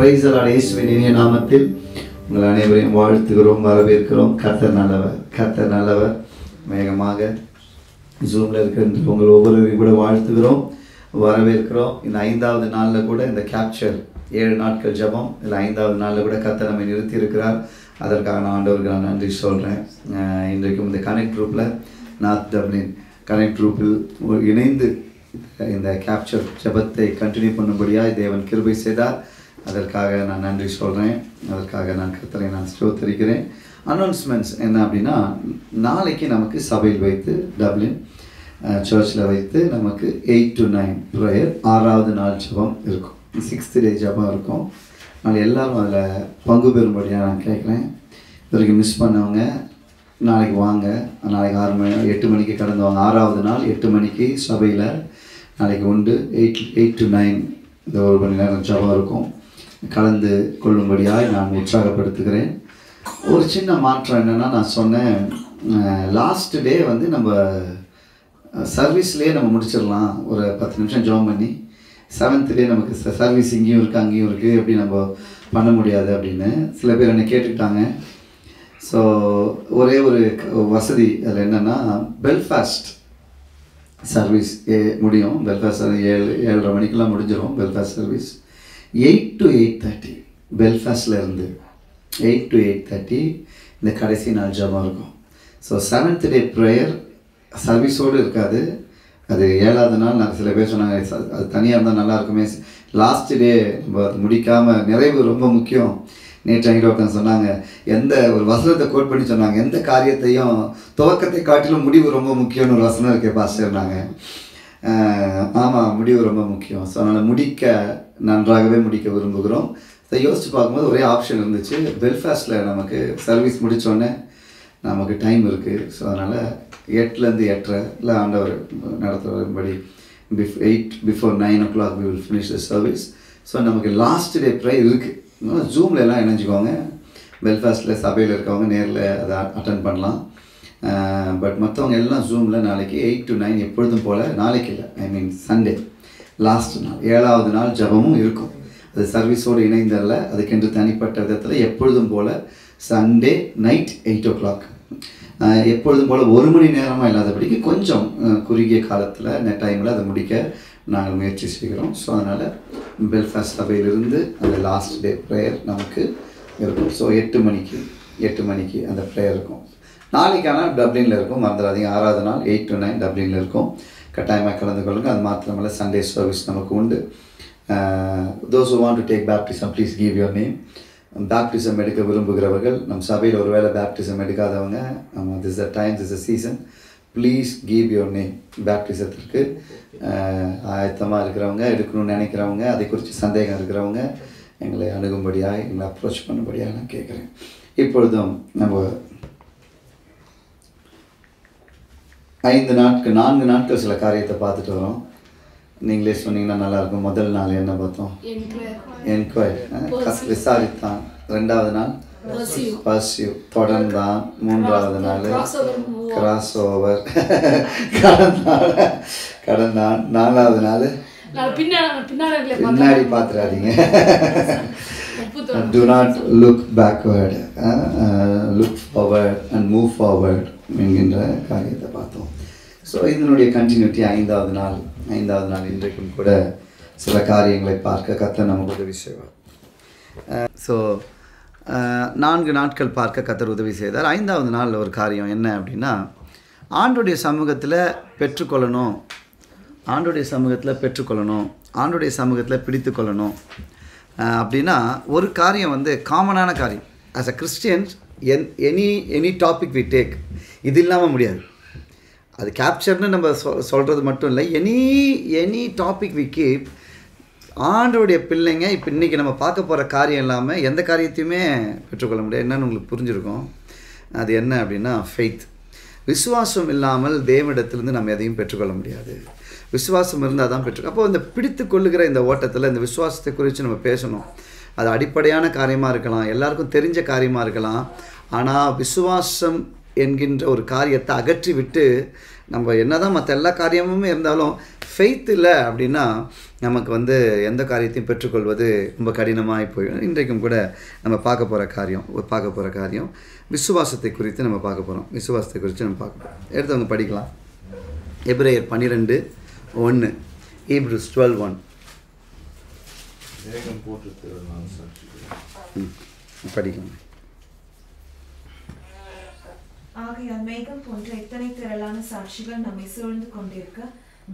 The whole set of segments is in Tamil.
பிரைசலான இயேசுவின் இனிய நாமத்தில் உங்கள் அனைவரையும் வாழ்த்துகிறோம் வரவேற்கிறோம். கத்த நல்லவர் கத்த நல்லவர். வேகமாக ஜூமில் இருக்கின்ற உங்கள் ஒவ்வொருவரையும் கூட வாழ்த்துகிறோம் வரவேற்கிறோம். இந்த ஐந்தாவது நாளில் கூட இந்த கேப்சர் ஏழு நாட்கள் ஜெபம். இதில் ஐந்தாவது நாளில் கூட கர்த்தர் நம்மை நிறுத்தி இருக்கிறார் அதற்காக நான் ஆண்டவருக்கு நான் நன்றி சொல்கிறேன் இன்றைக்கும் இந்த கனெக்ட் குரூப்பில் நார்த் டப்ளின் கனெக்ட் குரூப்பில் இணைந்து இந்த கேப்சர் ஜெபத்தை கண்டினியூ பண்ணும்படியாக தேவன் கிருபை செய்தார். அதற்காக நான் நன்றி சொல்கிறேன் அதற்காக நான் கத்தரை நான் ஸ்தோத்தரிக்கிறேன். அனௌன்ஸ்மெண்ட்ஸ் என்ன அப்படின்னா நாளைக்கு நமக்கு சபையில் வைத்து டப்ளின் சர்ச்சில் வைத்து நமக்கு எயிட் டு நைன் ப்ரேயர் ஆறாவது நாள் ஜபம் இருக்கும். சிக்ஸ்த் டே ஜபம் இருக்கும். நான் எல்லோரும் அதில் பங்கு பெறும்படியாக நான் கேட்குறேன். இது வரைக்கும் மிஸ் பண்ணவங்க நாளைக்கு வாங்க. நாளைக்கு ஆறு மணி எட்டு மணிக்கு கடந்து வாங்க. ஆறாவது நாள் எட்டு மணிக்கு சபையில் நாளைக்கு உண்டு. எயிட் எயிட் டு நைன் இந்த ஒரு மணி நேரம் ஜபம் இருக்கும். கலந்து கொள்ளும்படியாக நான் உற்சாகப்படுத்துகிறேன். ஒரு சின்ன மாற்றம் என்னென்னா நான் சொன்னேன் லாஸ்ட் டே வந்து நம்ம சர்வீஸ்லேயே நம்ம முடிச்சிடலாம். ஒரு பத்து நிமிஷம் ஜாம் பண்ணி செவன்த் டே நமக்கு சர்வீஸ் இங்கேயும் இருக்குது அங்கேயும் இருக்குது எப்படி நம்ம பண்ண முடியாது அப்படின்னு சில பேர் என்னை கேட்டுக்கிட்டாங்க. ஸோ ஒரே ஒரு வசதி அதில் என்னென்னா பெல்ஃபாஸ்ட் சர்வீஸ் ஏ முடியும். பெல்ஃபாஸ்ட் ஏழு ஏழரை மணிக்கெலாம் முடிஞ்சிடும் Belfast service eight to eight thirty பெல்ஃபாஸ்ட்லேருந்து eight to eight thirty இந்த கடைசி நாள் ஜபம் இருக்கும். ஸோ செவன்த் டே ப்ரேயர் சர்வீஸோடு இருக்காது. அது ஏழாவது நாள். நான் சில பேர் சொன்னாங்க அது தனியாக இருந்தால் நல்லா இருக்குமே. லாஸ்ட் டே நம்ம அது முடிக்காமல் நிறைவு ரொம்ப முக்கியம். நேற்று அங்கே ஒருத்தன் சொன்னாங்க எந்த ஒரு வசனத்தை கோட் பண்ணி சொன்னாங்க எந்த காரியத்தையும் துவக்கத்தை காட்டிலும் முடிவு ரொம்ப முக்கியம்னு ஒரு வசனம் இருக்கே பாஸ்டர்னாங்க ஆமாம் முடிவு ரொம்ப முக்கியம். ஸோ அதனால் முடிக்க நன்றாகவே முடிக்க விரும்புகிறோம். ஸோ யோசித்து பார்க்கும்போது ஒரே ஆப்ஷன் இருந்துச்சு. பெல்ஃபாஸ்ட்டில் நமக்கு சர்வீஸ் முடித்தோடனே நமக்கு டைம் இருக்குது ஸோ அதனால் எட்டுலேருந்து எட்டரை இல்லை ஆண்டவர் நடத்துகிறபடி பிஃப் eight before nine o'clock we will finish the service so நமக்கு லாஸ்ட் டே ப்ரேயர் இருக்குது ஜூமில் எல்லாம் இணைஞ்சிக்கோங்க. பெல்ஃபாஸ்ட்டில் சபையில் இருக்கவங்க நேரில் அதை அட்டன் பண்ணலாம். பட் மற்றவங்க எல்லாம் ஜூமில் நாளைக்கு எயிட் டு நைன் எப்பொழுதும் போல். நாளைக்கு இல்லை ஐ மீன் சண்டே லாஸ்ட் நாள் ஏழாவது நாள் ஜெபமும் இருக்கும். அது சர்வீஸோடு இணைந்தல்ல அதுக்கென்று தனிப்பட்ட விதத்தில் எப்பொழுதும் போல் Sunday night eight o'clock எப்பொழுதும் போல் ஒரு மணி நேரமாக இல்லாதபடிக்கு கொஞ்சம் குறுகிய காலத்தில் நெட் டைமில் அதை முடிக்க நாங்கள் முயற்சி செய்கிறோம். ஸோ அதனால் பெல்ஃபாஸ்ட் சபையிலிருந்து அந்த லாஸ்ட் டே ப்ரேயர் நமக்கு இருக்கும். ஸோ எட்டு மணிக்கு எட்டு மணிக்கு அந்த ப்ரேயர் இருக்கும். நாளைக்கு ஆனால் டப்ளினில் இருக்கும். மறந்துடாதீங்க. ஆறாவது நாள் எயிட் டு நைன் டப்ளினில் இருக்கும். கட்டாயமாக கலந்து கொள்ளுங்கள். அது மாத்திரமல்ல சண்டே சர்வீஸ் நமக்கு உண்டு. Those want to take baptism please give your name baptism எடுக்க விரும்புகிறவர்கள் நம் சபையில் ஒருவேளை baptism எடுக்காதவங்க this a time this a season please give your name பேப்டிசத்திற்கு ஆயத்தமாக இருக்கிறவங்க எடுக்கணும்னு நினைக்கிறவங்க அதை குறித்து சந்தேகம் இருக்கிறவங்க எங்களை அணுகும்படியாக எங்களை அப்ரோச் பண்ணும்படியாக நான் கேட்குறேன். இப்பொழுதும் நம்ம ஐந்து நாட்கள் நான்கு நாட்கள் சில காரியத்தை பார்த்துட்டு வரோம். நீங்களே சொன்னீங்கன்னா நல்லா இருக்கும் முதல் நாள் என்ன பார்த்தோம்? என்கொயர் விசாரித்தான். ரெண்டாவது நாள். பர்சியூ தொடர்ந்தான். மூன்றாவது நாள். கிராஸ் ஓவர் கடந்தான் கடந்தான் நாலாவது நாள்? பின்னாடி பின்னாடி பின்னாடி பார்த்துடாதீங்க உப்பு do not look backward. uh, uh, என்கின்ற காரியத்தை பார்த்தோம். ஸோ இதனுடைய கண்டினியூட்டி ஐந்தாவது நாள் ஐந்தாவது நாள் இன்றைக்கும் கூட சில காரியங்களை பார்க்க கத்த நமக்கு உதவி செய்வார். ஸோ நான்கு நாட்கள் பார்க்க கத்தர் உதவி செய்தார். ஐந்தாவது நாள் ஒரு காரியம் என்ன அப்படின்னா ஆண்டுடைய சமூகத்தில் பெற்றுக்கொள்ளணும். ஆண்டுடைய சமூகத்தில் பெற்றுக்கொள்ளணும். ஆண்டுடைய சமூகத்தில் பிடித்து கொள்ளணும். அப்படின்னா ஒரு காரியம் வந்து காமனான காரியம். As a Christians in any any topic we take இது இல்லாமல் முடியாது. அது கேப்சர்னு நம்ம சொ சொல்கிறது மட்டும் இல்லை. Any any topic we keep ஆண்டோடைய பிள்ளைங்க இப்போ இன்றைக்கி நம்ம பார்க்க போகிற காரியம் இல்லாமல் எந்த காரியத்தையுமே பெற்றுக்கொள்ள முடியாது. என்னன்னு உங்களுக்கு புரிஞ்சிருக்கும். அது என்ன அப்படின்னா ஃபெய்த் விசுவாசம் இல்லாமல் தேவனிடத்திலிருந்து நம்ம எதையும் பெற்றுக்கொள்ள முடியாது. விசுவாசம் இருந்தால் தான் பெற்று அப்போ இந்த பிடித்து கொள்ளுகிற இந்த ஓட்டத்தில் இந்த விசுவாசத்தை குறித்து நம்ம பேசணும். அது அடிப்படையான காரியமாக இருக்கலாம் எல்லாருக்கும் தெரிஞ்ச காரியமாக இருக்கலாம். ஆனால் விசுவாசம் என்கின்ற ஒரு காரியத்தை அகற்றி விட்டு நம்ம என்னதான் மற்ற எல்லா காரியமுமே இருந்தாலும் ஃபெய்த் இல்லை அப்படின்னா நமக்கு வந்து எந்த காரியத்தையும் பெற்றுக்கொள்வது ரொம்ப கடினமாக போயிடும். இன்றைக்கும் கூட நம்ம பார்க்க போகிற காரியம் ஒரு பார்க்க போகிற காரியம் விசுவாசத்தை குறித்து நம்ம பார்க்க போகிறோம் விசுவாசத்தை குறித்து நம்ம பார்க்க போகிறோம் எடுத்தவங்க படிக்கலாம். எப்ரேயர் பன்னிரெண்டு ஒன்று ஈப்ரூஸ் டுவெல் ஒன் வேகம் போட்டு திருநாள் ஆகையால் மேகம் போன்ற இத்தனை திரளான சாட்சிகள் நம்மை சூழ்ந்து கொண்டிருக்க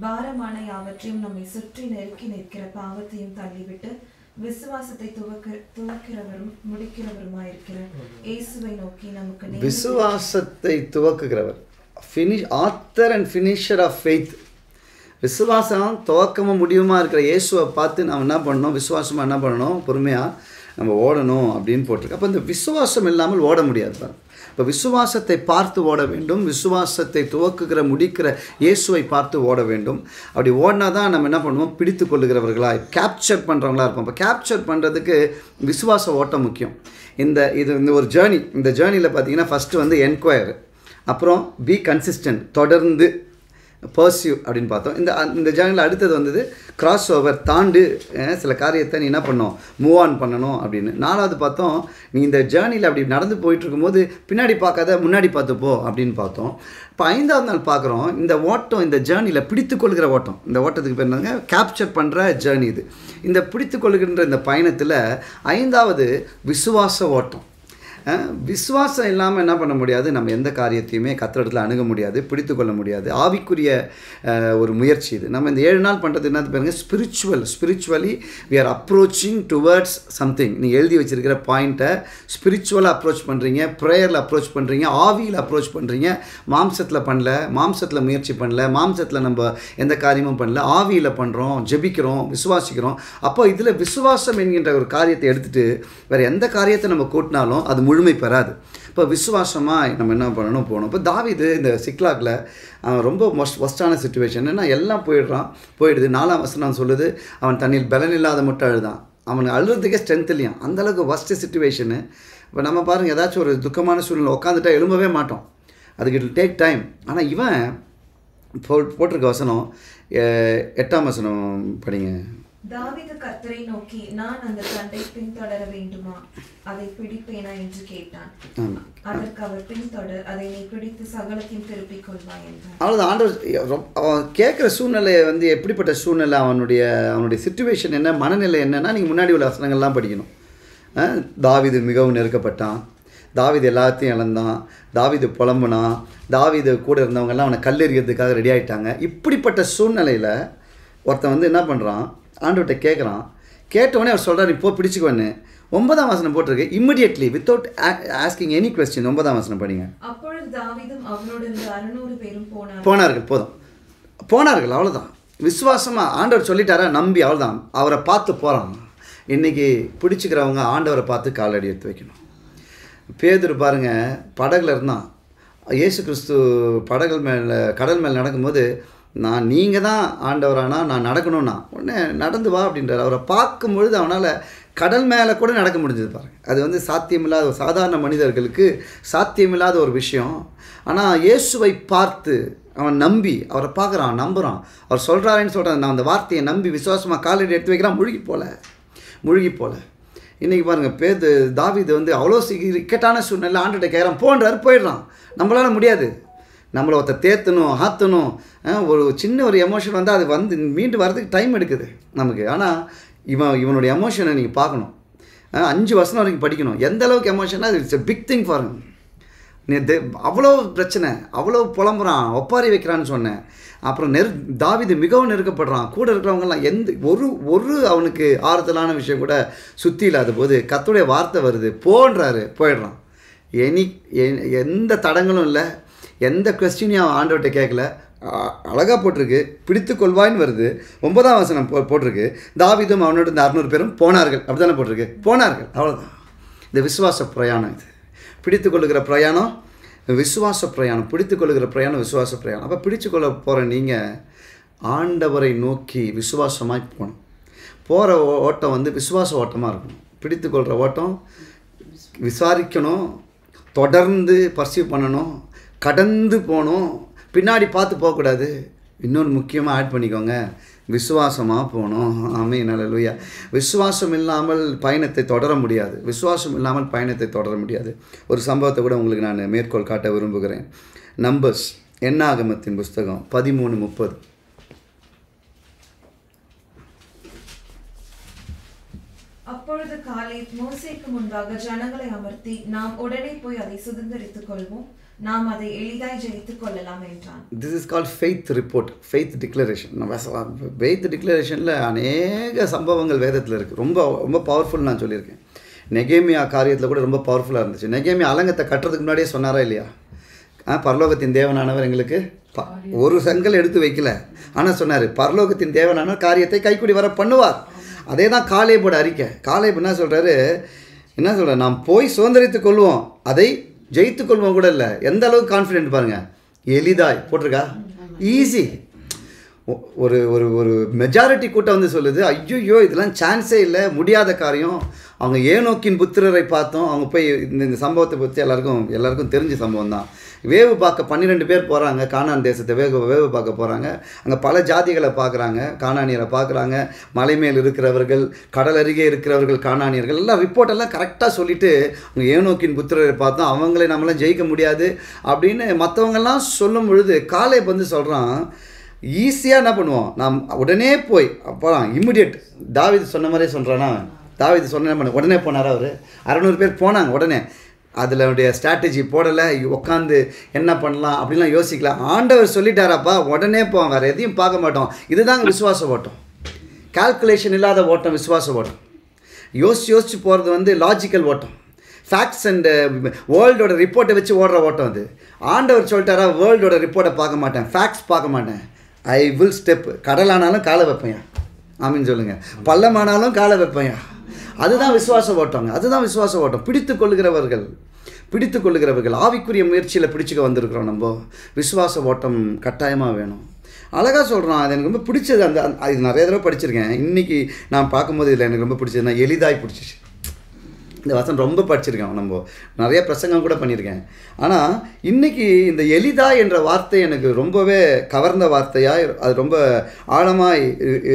பாரமான யாவற்றையும் நம்மை சுற்றி நெருக்கி நிற்கிற பாவத்தையும் தள்ளிவிட்டு விசுவாசத்தை துவக்க துவக்கிறவரும் முடிக்கிறவருமாயிருக்கிற இயேசுவை நோக்கி நமக்கு விசுவாசத்தை துவக்குகிறவர். Finish author and finisher of faith விசுவாசம் துவக்கமாக முடிவுமாக இருக்கிற இயேசுவை பார்த்து நாம் என்ன பண்ணணும்? விசுவாசமாக என்ன பண்ணணும்? பொறுமையாக நம்ம ஓடணும் அப்படின்னு போட்டிருக்கு. அப்போ இந்த விசுவாசம் இல்லாமல் ஓட முடியாது தான் இப்போ விசுவாசத்தை பார்த்து ஓட வேண்டும். விசுவாசத்தை துவக்குகிற முடிக்கிற இயேசுவை பார்த்து ஓட வேண்டும். அப்படி ஓடினா தான் நம்ம என்ன பண்ணுவோம்? பிடித்து கொள்ளுகிறவர்களா கேப்சர் பண்ணுறவங்களா இருப்போம். இப்போ கேப்சர் பண்ணுறதுக்கு விசுவாச ஓட்டம் முக்கியம். இந்த இது இந்த ஒரு ஜேர்னி இந்த ஜேர்னியில் பார்த்தீங்கன்னா ஃபஸ்ட்டு வந்து என்கொயர் அப்புறம் பி கன்சிஸ்டன்ட் தொடர்ந்து பர்சியூ அப்படின்னு பார்த்தோம். இந்த இந்த ஜேர்னலில் அடுத்தது வந்தது கிராஸ் ஓவர் தாண்டு சில காரியத்தை நீ என்ன பண்ணணும்? மூவ் ஆன் பண்ணணும் அப்படின்னு. நாலாவது பார்த்தோம் நீ இந்த ஜேர்னியில் அப்படி நடந்து போயிட்டு இருக்கும்போது பின்னாடி பார்க்காத முன்னாடி பார்த்துப்போ அப்படின்னு பார்த்தோம். இப்போ ஐந்தாவது நாள் பார்க்குறோம் இந்த ஓட்டம் இந்த ஜேர்னியில் பிடித்து கொள்கிற ஓட்டம். இந்த ஓட்டத்துக்கு பேர் என்னங்க கேப்சர் பண்ணுற ஜேர்னி இது. இந்த பிடித்து கொள்கின்ற இந்த பயணத்தில் ஐந்தாவது விசுவாச ஓட்டம். விஸ்வாசம் விசுவாசம் இல்லாமல் என்ன பண்ண முடியாது? நம்ம எந்த காரியத்தையுமே கத்திரத்தில் அணுக முடியாது பிடித்து கொள்ள முடியாது. ஆவிக்குரிய ஒரு முயற்சி இது. நம்ம இந்த ஏழு நாள் பண்ணுறது என்னது பாருங்க? Spiritual spiritually we are approaching towards something நீங்கள் எழுதி வச்சிருக்கிற பாயிண்ட்டை ஸ்பிரிச்சுவலாக அப்ரோச் பண்ணுறீங்க ப்ரேயரில் அப்ரோச் பண்ணுறீங்க ஆவியில் அப்ரோச் பண்ணுறீங்க மாம்சத்தில் பண்ணல மாம்சத்தில் முயற்சி பண்ணல மாம்சத்தில் நம்ம எந்த காரியமும் பண்ணல ஆவியில் பண்ணுறோம் ஜெபிக்கிறோம் விசுவாசிக்கிறோம். அப்போ இதில் விசுவாசம் என்கின்ற ஒரு காரியத்தை எடுத்துகிட்டு வேறு எந்த காரியத்தை நம்ம கூட்டினாலும் அது முழுமை பெறாது. இப்போ விசுவாசமாக நம்ம என்ன பண்ணணும்? போகணும். இப்போ தாவிது இந்த சிக்லாக்கில் அவன் ரொம்ப மொஸ்ட் ஒஸ்டான சுச்சுவேஷன் ஏன்னா எல்லாம் போயிடுறான். போயிடுது. நாலாம் வசனம் சொல்லுது அவன் தண்ணியில் பலன் இல்லாத மட்டும் அழுதான் அவன் அழுறதுக்கே ஸ்ட்ரென்த் இல்லையா? அந்தளவுக்கு ஒஸ்ட்டு சுச்சுவேஷனு இப்போ நம்ம பாருங்கள் ஏதாச்சும் ஒரு துக்கமான சூழ்நிலை உட்காந்துட்டா எழும்பவே மாட்டோம். அதுக்கு இட் டேக் டைம் ஆனால் இவன் போ போட்டிருக்க வசனம் எட்டாம் வசனம் படிங்க. தாவீது கர்த்தரை நோக்கி நான் அந்த தண்டை பின்தொடர வேண்டுமா? அதை பிடிப்பேனா? என்று கேட்டான். அதற்கு அவர் பின்தொடர் அதை நீ பிடித்து சகலத்தையும் திருப்பிக் கொள்வாய் என்றார் அவ்வளோதான் ஆண்டவர் அவன் கேட்குற சூழ்நிலை வந்து எப்படிப்பட்ட சூழ்நிலை அவனுடைய அவனுடைய சுச்சுவேஷன் என்ன மனநிலை என்னன்னா நீங்கள் முன்னாடி உள்ள வசனங்கள்லாம் படிக்கணும். தாவீது மிகவும் நெருக்கப்பட்டான். தாவீது எல்லாத்தையும் இழந்தான். தாவீது புலம்புனான். தாவீது கூட இருந்தவங்கெல்லாம் அவனை கல்லெறியறதுக்காக ரெடி ஆயிட்டாங்க. இப்படிப்பட்ட சூழ்நிலையில் ஒருத்தன் வந்து என்ன பண்ணுறான் ஆண்டவர்கிட்ட கேட்குறான் கேட்டவொடனே அவர் சொல்கிறார் நீ போ பிடிச்சிக்குவேன்னு. ஒன்பதாம் வசனம் போட்டிருக்கு. Immediately without asking any question ஒன்பதாம் வசனம் படிங்க. போனார்கள். போதும். போனார்கள் அவ்வளோதான் விசுவாசமாக ஆண்டவர் சொல்லிட்டாரா? நம்பி அவ்வளோதான் அவரை பார்த்து போகிறான் இன்றைக்கி பிடிச்சிக்கிறவங்க ஆண்டவரை பார்த்து காலடி எடுத்து வைக்கணும். பேதுரு பாருங்க படகுல இருந்தான். இயேசு கிறிஸ்து படகுல மேலே கடல் மேலே நடக்கும்போது நான் நீங்கள் தான் ஆண்டவரானா நான் நடக்கணும்னா உடனே நடந்து வா அப்படின்றார். அவரை பார்க்கும் பொழுது அவனால் கடல் மேலே கூட நடக்க முடிஞ்சது பாருங்க. அது வந்து சாத்தியமில்லாத ஒரு சாதாரண மனிதர்களுக்கு சாத்தியமில்லாத ஒரு விஷயம். ஆனால் இயேசுவை பார்த்து அவன் நம்பி அவரை பார்க்குறான் நம்புகிறான் அவர் சொல்கிறாருன்னு சொல்கிறான் நான் அந்த வார்த்தையை நம்பி விசுவாசமாக காலடி எடுத்து வைக்கிறான். முழுகி போல. முழுகி போல. இன்றைக்கி பாருங்கள் பேது தாவிது வந்து அவ்வளோ சீக்கிரம் இக்கட்டான சூழ்நிலை ஆண்டுகிட்ட கேட்குறான் போன்றார் போயிடுறான். நம்மளால முடியாது. நம்மளை ஒருத்த தேத்தணும் ஆற்றணும் ஒரு சின்ன ஒரு எமோஷன் வந்தால் அது வந்து மீண்டு வரதுக்கு டைம் எடுக்குது நமக்கு. ஆனால் இவன் இவனுடைய எமோஷனை நீங்கள் பார்க்கணும். அஞ்சு வருஷம் வரைக்கும் படிக்கணும். எந்த அளவுக்கு எமோஷனாக இட்ஸ் பிக் திங் ஃபார் நீ அவ்வளோ பிரச்சனை அவ்வளோ புலம்புறான் ஒப்பாரி வைக்கிறான்னு சொன்னேன். அப்புறம் நெரு தாவிது மிகவும் நெருக்கப்படுறான். கூட இருக்கிறவங்கலாம் எந்த ஒரு ஒரு அவனுக்கு ஆறுதலான விஷயம் கூட சுற்றி இல்லாத போது கத்துடைய வார்த்தை வருது. போன்றாரு போயிடுறான். எனி எந்த தடங்களும் இல்லை. எந்த கொஸ்டினையும் அவன் ஆண்டவர்கிட்ட கேட்கல. அழகாக போட்டிருக்கு. பிடித்து கொள்வாய்ன்னு வருது. ஒன்பதாம் வசனம் போ போட்டிருக்கு. தாவிதும் அவனோட இந்த அறுநூறு பேரும் போனார்கள். அப்படிதானே போட்டிருக்கு? போனார்கள். அவ்வளோதான் இந்த விசுவாச பிரயாணம் இது. பிடித்து கொள்ளுகிற பிரயாணம் விசுவாச பிரயாணம். பிடித்து கொள்ளுகிற பிரயாணம் விசுவாச பிரயாணம். அப்போ பிடிச்சு கொள்ள போகிற நீங்கள் ஆண்டவரை நோக்கி விசுவாசமாய் போகணும். போகிற ஓட்டம் வந்து விசுவாச ஓட்டமாக இருக்கணும். பிடித்து கொள்கிற ஓட்டம் விசாரிக்கணும் தொடர்ந்து பர்சீவ் பண்ணணும். கடந்து போகணும் பின்னாடி பார்த்து போகக்கூடாது. இன்னொன்று முக்கியமாக ஆட் பண்ணிக்கோங்க. விசுவாசமாக போகணும் ஆமே நல்லலுயா விசுவாசம் இல்லாமல் பயணத்தை தொடர முடியாது. விசுவாசம் இல்லாமல் பயணத்தை தொடர முடியாது. ஒரு சம்பவத்தை கூட உங்களுக்கு நான் மேற்கோள் காட்ட விரும்புகிறேன். நம்பர்ஸ் எண்ணாகமத்தின் புஸ்தகம் பதிமூணு முப்பது. அப்பொழுது காலை மோசைக்கு முன்பாக ஜனங்களை அமர்த்தி நாம் உடனே போய் அதை சுதந்திரித்துக் கொள்வோம். நாம் அதை எளிதாய் ஜெயித்துக் கொள்ளலாம் என்றான். This is call faith report faith declaration faith டிக்ளரேஷனில் அநேக சம்பவங்கள் வேதத்தில் இருக்குது ரொம்ப ரொம்ப பவர்ஃபுல் நான் சொல்லியிருக்கேன். நெகேமியா காரியத்தில் கூட ரொம்ப பவர்ஃபுல்லாக இருந்துச்சு. நெகேமியா அலங்கத்தை கட்டுறதுக்கு முன்னாடியே சொன்னாரா இல்லையா? ஆ பரலோகத்தின் தேவனானவர் எங்களுக்கு ப- ஒரு செங்கல் எடுத்து வைக்கல. ஆனால் சொன்னார் பரலோகத்தின் தேவனானவர் காரியத்தை கைக்குடி வர பண்ணுவார். அதே தான் காலேபோட அறிக்கை. காலேப் என்ன சொல்கிறாரு என்ன சொல்கிறார் நாம் போய் சுதந்திரித்துக் கொள்வோம். அதை ஜெயித்து கொள்வோம் கூட இல்லை எந்த அளவுக்கு கான்ஃபிடென்ட் பாருங்கள் எளிதாய் போட்டிருக்கா? ஈஸி ஒரு ஒரு ஒரு மெஜாரிட்டி கூட்டம் வந்து சொல்லுது. ஐயோ இதெல்லாம் சான்ஸே இல்லை. முடியாத காரியம். அவங்க ஏனோக்கின் புத்திரரை பார்த்தோம். அவங்க போய் இந்த இந்த சம்பவத்தை பற்றி எல்லாருக்கும் எல்லாருக்கும் தெரிஞ்ச சம்பவம் தான் வேவு பார்க்க பன்னிரெண்டு பேர் போகிறாங்க கானான் தேசத்தை வேவு வேவு பார்க்க போகிறாங்க அங்கே பல ஜாதிகளை பார்க்குறாங்க காணானியரை பார்க்குறாங்க. மலை மேல் இருக்கிறவர்கள் கடல் அருகே இருக்கிறவர்கள் காணானியர்கள் எல்லாம் ரிப்போர்ட் எல்லாம் கரெக்டாக சொல்லிட்டு அவங்க ஏனோக்கின் புத்திரரை பார்த்தோம் அவங்களே நம்மளாம் ஜெயிக்க முடியாது அப்படின்னு மற்றவங்கெல்லாம் சொல்லும் பொழுது காலை வந்து சொல்கிறான் ஈஸியாக என்ன பண்ணுவோம்? நாம் உடனே போய் அப்போ இம்மிடியட் தாவிது சொன்ன மாதிரியே சொல்கிறானா தாவிது சொன்ன பண்ண உடனே போனார் அவர்? அறநூறு பேர் போனாங்க உடனே. அதில் ஸ்ட்ராட்டஜி போடலை உட்காந்து என்ன பண்ணலாம் அப்படிலாம் யோசிக்கலாம் ஆண்டவர் சொல்லிட்டாராப்பா உடனே போவோம் வேறு எதையும் பார்க்க மாட்டோம். இதுதாங்க விசுவாச ஓட்டம். கால்குலேஷன் இல்லாத ஓட்டம் விசுவாச ஓட்டம். யோசிச்சு யோசிச்சு போகிறது வந்து லாஜிக்கல் ஓட்டம். ஃபேக்ட்ஸ் அண்டு வேர்ல்டோட ரிப்போர்ட்டை வச்சு ஓடுற ஓட்டம் அது. ஆண்டவர் சொல்லிட்டாரா வேர்ல்டோட ரிப்போர்ட்டை பார்க்க மாட்டேன். ஃபேக்ட்ஸ் பார்க்க மாட்டேன். ஐ வில் ஸ்டெப் கடலானாலும் காலை வைப்பேன். ஆமின்னு சொல்லுங்கள் பள்ளமானாலும் காலை வைப்பேன். அதுதான் விசுவாச ஓட்டங்க. அதுதான் விசுவாச ஓட்டம். பிடித்து கொள்கிறவர்கள் பிடித்து கொள்கிறவர்கள் ஆவிக்குரிய முயற்சியில் பிடிச்சிக்க வந்திருக்கிறோம் நம்ம. விசுவாச ஓட்டம் கட்டாயமாக வேணும். அழகாக சொல்கிறான் அது எனக்கு ரொம்ப பிடிச்சது. அந்த அது இது நிறைய தடவை படிச்சிருக்கேன். இன்றைக்கி நான் பார்க்கும்போது இதில் எனக்கு ரொம்ப பிடிச்சதுன்னா எளிதாய் பிடிச்சிச்சு. இந்த வசனம் ரொம்ப படிச்சிருக்கேன். நம்ம நிறைய பிரசங்கம் கூட பண்ணியிருக்கேன். ஆனால் இன்றைக்கி இந்த எளிதா என்ற வார்த்தை எனக்கு ரொம்பவே கவர்ந்த வார்த்தையாக அது ரொம்ப ஆழமாக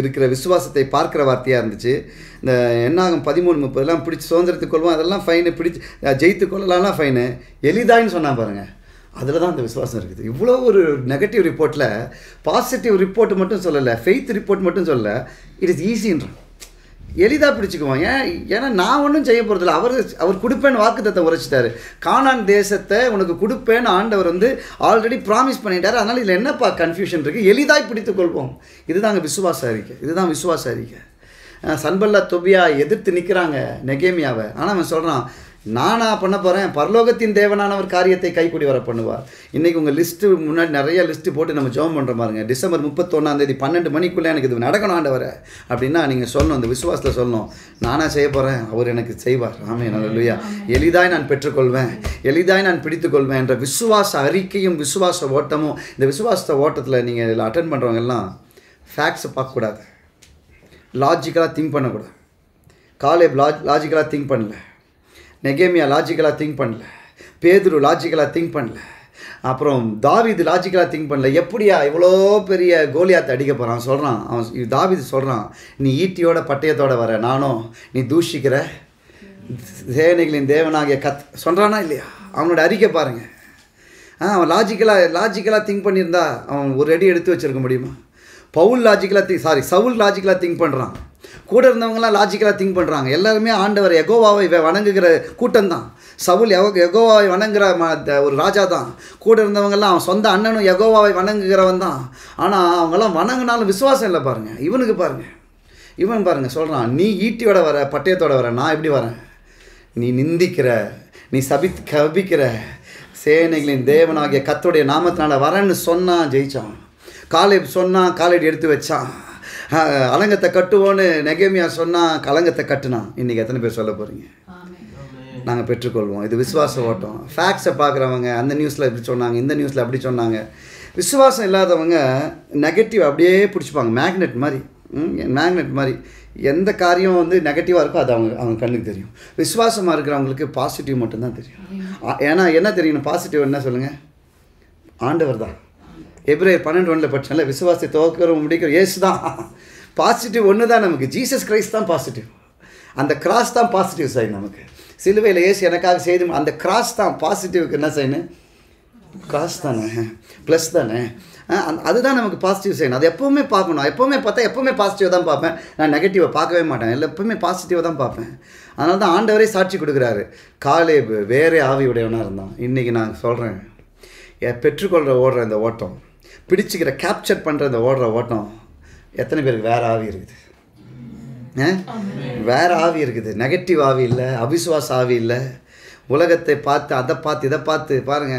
இருக்கிற விசுவாசத்தை பார்க்குற வார்த்தையாக இருந்துச்சு. இந்த என்னாகும் பதிமூணு முப்பதெல்லாம் பிடிச்சி சுதந்திரத்துக் கொள்வோம் அதெல்லாம் ஃபைனு பிடிச்சி ஜெயித்து கொள்ளலாம்லாம் ஃபைனு எளிதான்னு சொன்னால் பாருங்கள் அதில் தான் அந்த விசுவாசம் இருக்குது. இவ்வளோ ஒரு நெகட்டிவ் ரிப்போர்ட்டில் பாசிட்டிவ் ரிப்போர்ட் மட்டும் சொல்லலை ஃபெய்த் ரிப்போர்ட் மட்டும் சொல்லலை. இட் இஸ் ஈஸின்றான் எளிதாக பிடிச்சிக்குவோம். ஏன்? ஏன்னா நான் ஒன்றும் செய்ய போகிறதில்ல அவர் அவர் கொடுப்பேன்னு வாக்குத்தத்தை உரைச்சிட்டாரு. காணான் தேசத்தை உனக்கு கொடுப்பேன்னு ஆண்டவர் வந்து ஆல்ரெடி ப்ராமிஸ் பண்ணிட்டாரு. அதனால் இதில் என்னப்பா கன்ஃபியூஷன் இருக்குது எளிதாய் பிடித்துக் கொள்வோம் இதுதாங்க விசுவாச அறிக்கை. இதுதான் விசுவாச அறிக்கை. சன்பல்லா தொபியா எதிர்த்து நிற்கிறாங்க நெகேமியாவை. ஆனால் அவன் சொல்கிறான் நானா பண்ண போகிறேன் பரலோகத்தின் தேவனானவர் காரியத்தை கைக்கூடி வர பண்ணுவார். இன்றைக்கி உங்கள் லிஸ்ட்டு முன்னாடி நிறைய லிஸ்ட்டு போட்டு நம்ம ஜெபம் பண்ணுற பாருங்க. டிசம்பர் முப்பத்தொன்னாந்தேதி பன்னெண்டு மணிக்குள்ளே எனக்கு இது நடக்கணும் ஆண்டவரை. அப்படின்னா நீங்கள் சொல்லணும் இந்த விசுவாசத்தில் சொல்லணும். நானா செய்ய போகிறேன் அவர் எனக்கு செய்வார். ஆமே நல்லையா எளிதாய் நான் பெற்றுக்கொள்வேன். எளிதாய் நான் பிடித்துக்கொள்வேன் என்ற விசுவாச அறிக்கையும் விசுவாச ஓட்டமும் இந்த விசுவாச ஓட்டத்தில் நீங்கள் இதில் அட்டன் பண்ணுறவங்க எல்லாம் ஃபேக்ட்ஸை பார்க்கக்கூடாது. லாஜிக்கலாக திங்க் பண்ணக்கூடாது. காலேப் லாஜ் லாஜிக்கலாக திங்க் பண்ணல. நெகேமியா லாஜிக்கலாக திங்க் பண்ணல. பேதுரு லாஜிக்கலாக திங்க் பண்ணல. அப்புறம் தாவிது லாஜிக்கலாக திங்க் பண்ணல. எப்படியா இவ்வளோ பெரிய கோலியாத்தை அடிக்க போகிறான் சொல்கிறான் அவன் தாவிது தாவீது சொல்கிறான் நீ ஈட்டியோட பட்டயத்தோட வர நானும் நீ தூஷிக்கிற. சேனைகளின் தேவனாகிய கத் சொல்கிறானா இல்லையா? அவனோட அறிக்கை பாருங்கள் ஆ அவன் லாஜிக்கலாக லாஜிக்கலாக திங்க் பண்ணியிருந்தா அவன் ஒரு அடி எடுத்து வச்சிருக்க முடியுமா? பவுல் லாஜிக்கலாக திங்க் சாரி சவுல் லாஜிக்கலாக திங்க் பண்ணுறான் கூட இருந்தவங்கலாம் லாஜிக்கலாக திங்க் பண்ணுறாங்க எல்லாருமே ஆண்டவர் எகோவாவை வணங்குகிற கூட்டம் தான் சவுல் எகோவாவை வணங்குற ம த- ஒரு ராஜா தான் கூட இருந்தவங்கெல்லாம் அவன் சொந்த அண்ணனும் எகோவாவை வணங்குகிறவன் தான் ஆனால் அவங்கெல்லாம் வணங்குனாலும் விசுவாசம் இல்லை பாருங்கள் இவனுக்கு பாருங்கள் இவன் பாருங்கள் சொல்கிறான் நீ ஈட்டியோட வர பட்டயத்தோட வர நான் எப்படி வரேன்? நீ நிந்திக்கிற நீ சபி கபிக்கிற சேனைகளின் தேவனாகிய கத்துடைய நாமத்தினால வரேன்னு சொன்னான் ஜெயிச்சான். காலை சொன்னான் காலடி எடுத்து வச்சான். அலங்கத்தை கட்டுவோன்னு நெகேமியா சொன்னான் கலங்கத்தை கட்டுனான் இன்றைக்கி எத்தனை பேர் சொல்ல போகிறீங்க நாங்கள் பெற்றுக்கொள்வோம். இது விசுவாச ஓட்டம். ஃபேக்ட்ஸை பார்க்குறவங்க அந்த நியூஸில் இப்படி சொன்னாங்க இந்த நியூஸில் அப்படி சொன்னாங்க. விசுவாசம் இல்லாதவங்க நெகட்டிவ் அப்படியே பிடிச்சிப்பாங்க. மேக்னெட் மாதிரி. மேக்னெட் மாதிரி. எந்த காரியம் வந்து நெகட்டிவாக இருக்கோ அது அவங்க அவங்க கண்ணுக்கு தெரியும். விசுவாசமாக இருக்கிறவங்களுக்கு பாசிட்டிவ் மட்டும்தான் தெரியும். ஏன்னா என்ன தெரியணும் பாசிட்டிவ் என்ன சொல்லுங்கள் ஆண்டவர் தான். எப்ரேயர் பன்னெண்டு ஒன்றில் படித்தால விசுவாசத்தை துவக்கிறோம் முடிக்கிறோம். ஏசு தான் பாசிட்டிவ் ஒன்று தான் நமக்கு. ஜீசஸ் கிரைஸ்ட் தான் பாசிட்டிவ் அந்த கிராஸ் தான் பாசிட்டிவ் சைன் நமக்கு. சிலுவையில் ஏசு எனக்காக செய்து அந்த கிராஸ் தான் பாசிட்டிவ்க்கு என்ன சைனு கிராஸ் தானே. ப்ளஸ் தானே. அதுதான் நமக்கு பாசிட்டிவ் சைன் அது எப்போவுமே பார்க்கணும். எப்போவுமே பார்த்தா எப்போவுமே பாசிட்டிவாக தான் பார்ப்பேன். நான் நெகட்டிவாக பார்க்கவே மாட்டேன். இல்லை எப்பவுமே பாசிட்டிவாக தான் பார்ப்பேன். அதனால தான் ஆண்டவரே சாட்சி கொடுக்குறாரு. காலேபு வேறே ஆவி உடையவனாக இருந்தான். இன்றைக்கி நான் சொல்கிறேன் பெற்றுக்கொள்கிற ஓடுற இந்த ஓட்டம். பிடிச்சிக்கிற கேப்சர் பண்ணுற இந்த ஓடுற ஓட்டம் எத்தனை பேருக்கு வேறு ஆவி இருக்குது? ஆ? வேற ஆவி இருக்குது. நெகட்டிவ் ஆவி இல்லை அவிசுவாச ஆவி இல்லை. உலகத்தை பார்த்து அதை பார்த்து இதை பார்த்து பாருங்க.